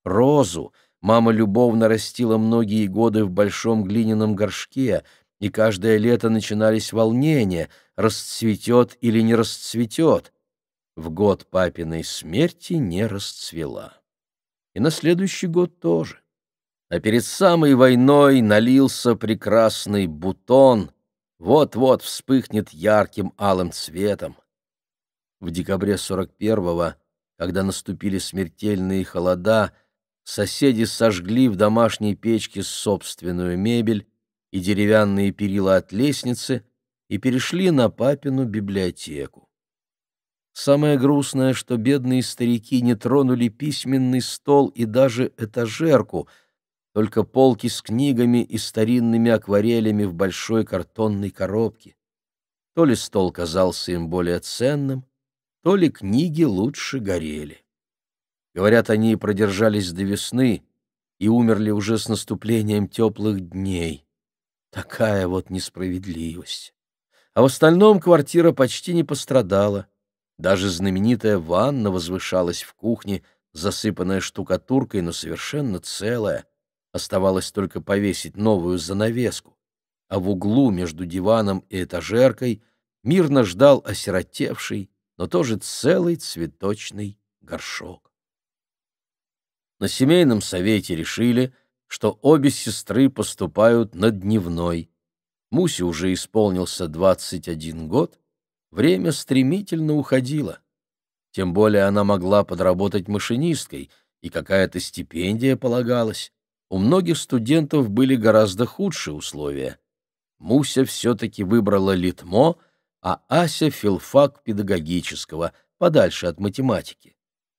Розу мама любовно растила многие годы в большом глиняном горшке, и каждое лето начинались волнения, расцветет или не расцветет. В год папиной смерти не расцвела. И на следующий год тоже. А перед самой войной налился прекрасный бутон, вот-вот вспыхнет ярким алым цветом. В декабре 41-го, когда наступили смертельные холода, соседи сожгли в домашней печке собственную мебель и деревянные перила от лестницы и перешли на папину библиотеку. Самое грустное, что бедные старики не тронули письменный стол и даже этажерку — только полки с книгами и старинными акварелями в большой картонной коробке. То ли стол казался им более ценным, то ли книги лучше горели. Говорят, они продержались до весны и умерли уже с наступлением теплых дней. Такая вот несправедливость. А в остальном квартира почти не пострадала. Даже знаменитая ванна возвышалась в кухне, засыпанная штукатуркой, но совершенно целая — Оставалось только повесить новую занавеску, а в углу между диваном и этажеркой мирно ждал осиротевший, но тоже целый цветочный горшок. На семейном совете решили, что обе сестры поступают на дневной. Мусе уже исполнился 21 год, время стремительно уходило. Тем более она могла подработать машинисткой, и какая-то стипендия полагалась. У многих студентов были гораздо худшие условия. Муся все-таки выбрала Литмо, а Ася — филфак педагогического, подальше от математики.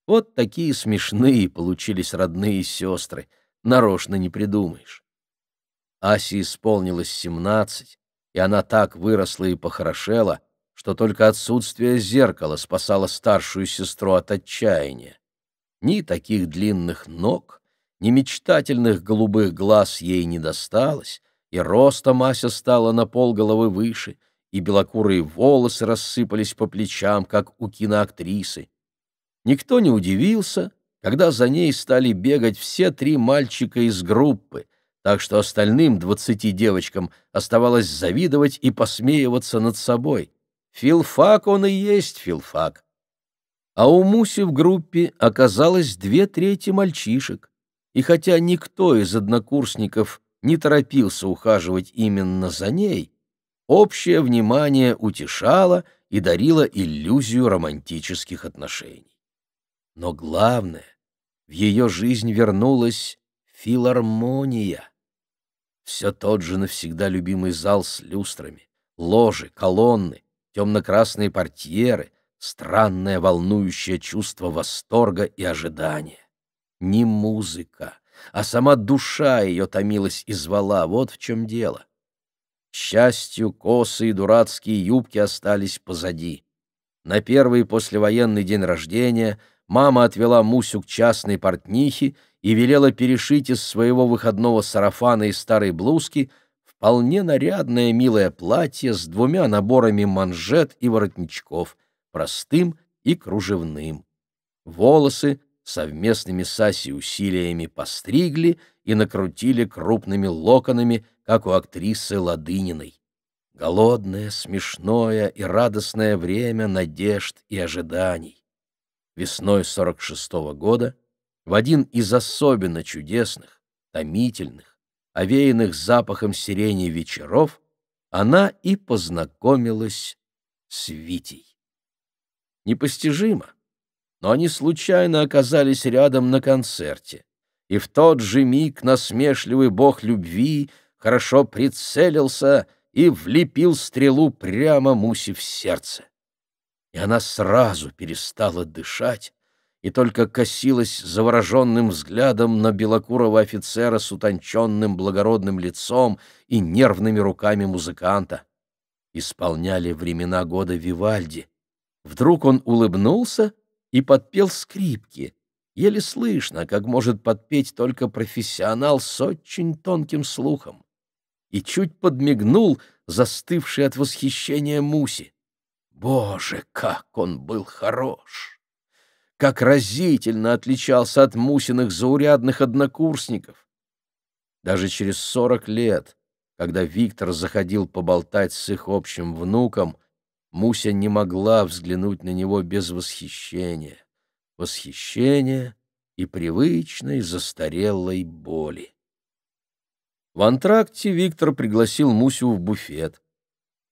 Вот такие смешные получились родные сестры, нарочно не придумаешь. Асе исполнилось семнадцать, и она так выросла и похорошела, что только отсутствие зеркала спасало старшую сестру от отчаяния. Ни таких длинных ног, ни мечтательных голубых глаз ей не досталось, и ростом Ася стала на полголовы выше, и белокурые волосы рассыпались по плечам, как у киноактрисы. Никто не удивился, когда за ней стали бегать все три мальчика из группы, так что остальным двадцати девочкам оставалось завидовать и посмеиваться над собой. Филфак он и есть филфак. А у Муси в группе оказалось две трети мальчишек и хотя никто из однокурсников не торопился ухаживать именно за ней, общее внимание утешало и дарило иллюзию романтических отношений. Но главное, в ее жизнь вернулась филармония. Все тот же навсегда любимый зал с люстрами, ложи, колонны, темно-красные портьеры, странное волнующее чувство восторга и ожидания не музыка, а сама душа ее томилась и звала, вот в чем дело. К счастью, косы и дурацкие юбки остались позади. На первый послевоенный день рождения мама отвела Мусю к частной портнихе и велела перешить из своего выходного сарафана и старой блузки вполне нарядное милое платье с двумя наборами манжет и воротничков, простым и кружевным. Волосы совместными с Асей усилиями постригли и накрутили крупными локонами, как у актрисы Ладыниной. Голодное, смешное и радостное время надежд и ожиданий. Весной 46-го года, в один из особенно чудесных, томительных, овеянных запахом сирени вечеров, она и познакомилась с Витей. Непостижимо, но они случайно оказались рядом на концерте. И в тот же миг насмешливый бог любви хорошо прицелился и влепил стрелу прямо Мусе в сердце. И она сразу перестала дышать и только косилась завороженным взглядом на белокурого офицера с утонченным благородным лицом и нервными руками музыканта. Исполняли времена года Вивальди. Вдруг он улыбнулся — и подпел скрипки. Еле слышно, как может подпеть только профессионал с очень тонким слухом. и чуть подмигнул застывший от восхищения Муси. Боже, как он был хорош! Как разительно отличался от Мусиных заурядных однокурсников! Даже через сорок лет, когда Виктор заходил поболтать с их общим внуком, Муся не могла взглянуть на него без восхищения. Восхищения и привычной застарелой боли. В антракте Виктор пригласил Мусю в буфет.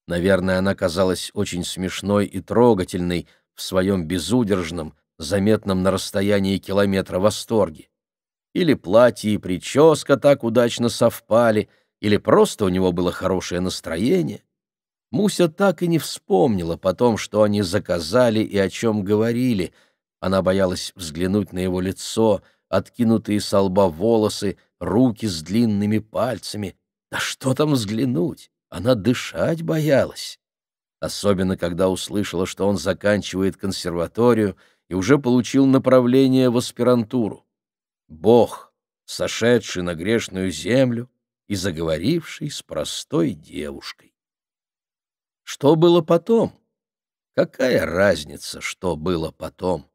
Наверное, она казалась очень смешной и трогательной в своем безудержном, заметном на расстоянии километра восторге. Или платье и прическа так удачно совпали, или просто у него было хорошее настроение. Муся так и не вспомнила потом, что они заказали и о чем говорили. Она боялась взглянуть на его лицо, откинутые со лба волосы, руки с длинными пальцами. Да что там взглянуть? Она дышать боялась. Особенно, когда услышала, что он заканчивает консерваторию и уже получил направление в аспирантуру. Бог, сошедший на грешную землю и заговоривший с простой девушкой. Что было потом? Какая разница, что было потом?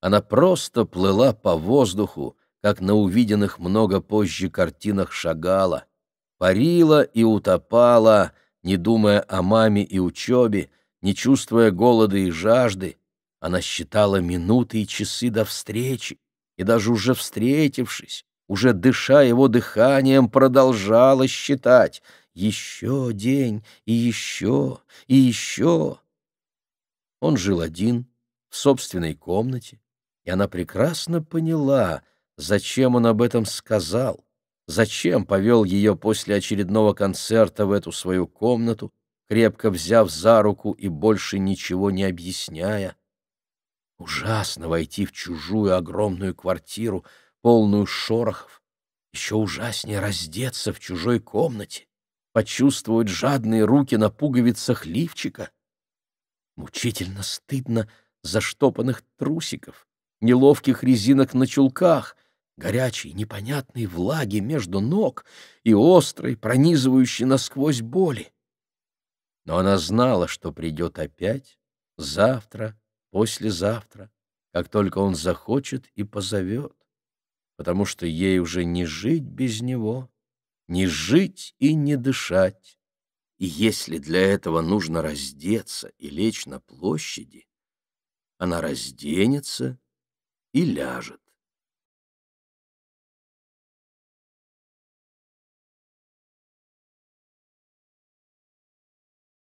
Она просто плыла по воздуху, как на увиденных много позже картинах Шагала, парила и утопала, не думая о маме и учебе, не чувствуя голода и жажды. Она считала минуты и часы до встречи, и даже уже встретившись, уже дыша его дыханием, продолжала считать еще день и еще и еще. Он жил один, в собственной комнате, и она прекрасно поняла — Зачем он об этом сказал? Зачем повел ее после очередного концерта в эту свою комнату, крепко взяв за руку и больше ничего не объясняя? Ужасно войти в чужую огромную квартиру, полную шорохов. Еще ужаснее раздеться в чужой комнате, почувствовать жадные руки на пуговицах лифчика. Мучительно стыдно заштопанных трусиков, неловких резинок на чулках, горячей, непонятной влаги между ног и острой, пронизывающей насквозь боли. Но она знала, что придет опять, завтра, послезавтра, как только он захочет и позовет, потому что ей уже не жить без него, не жить и не дышать. И если для этого нужно раздеться и лечь на площади, она разденется и ляжет.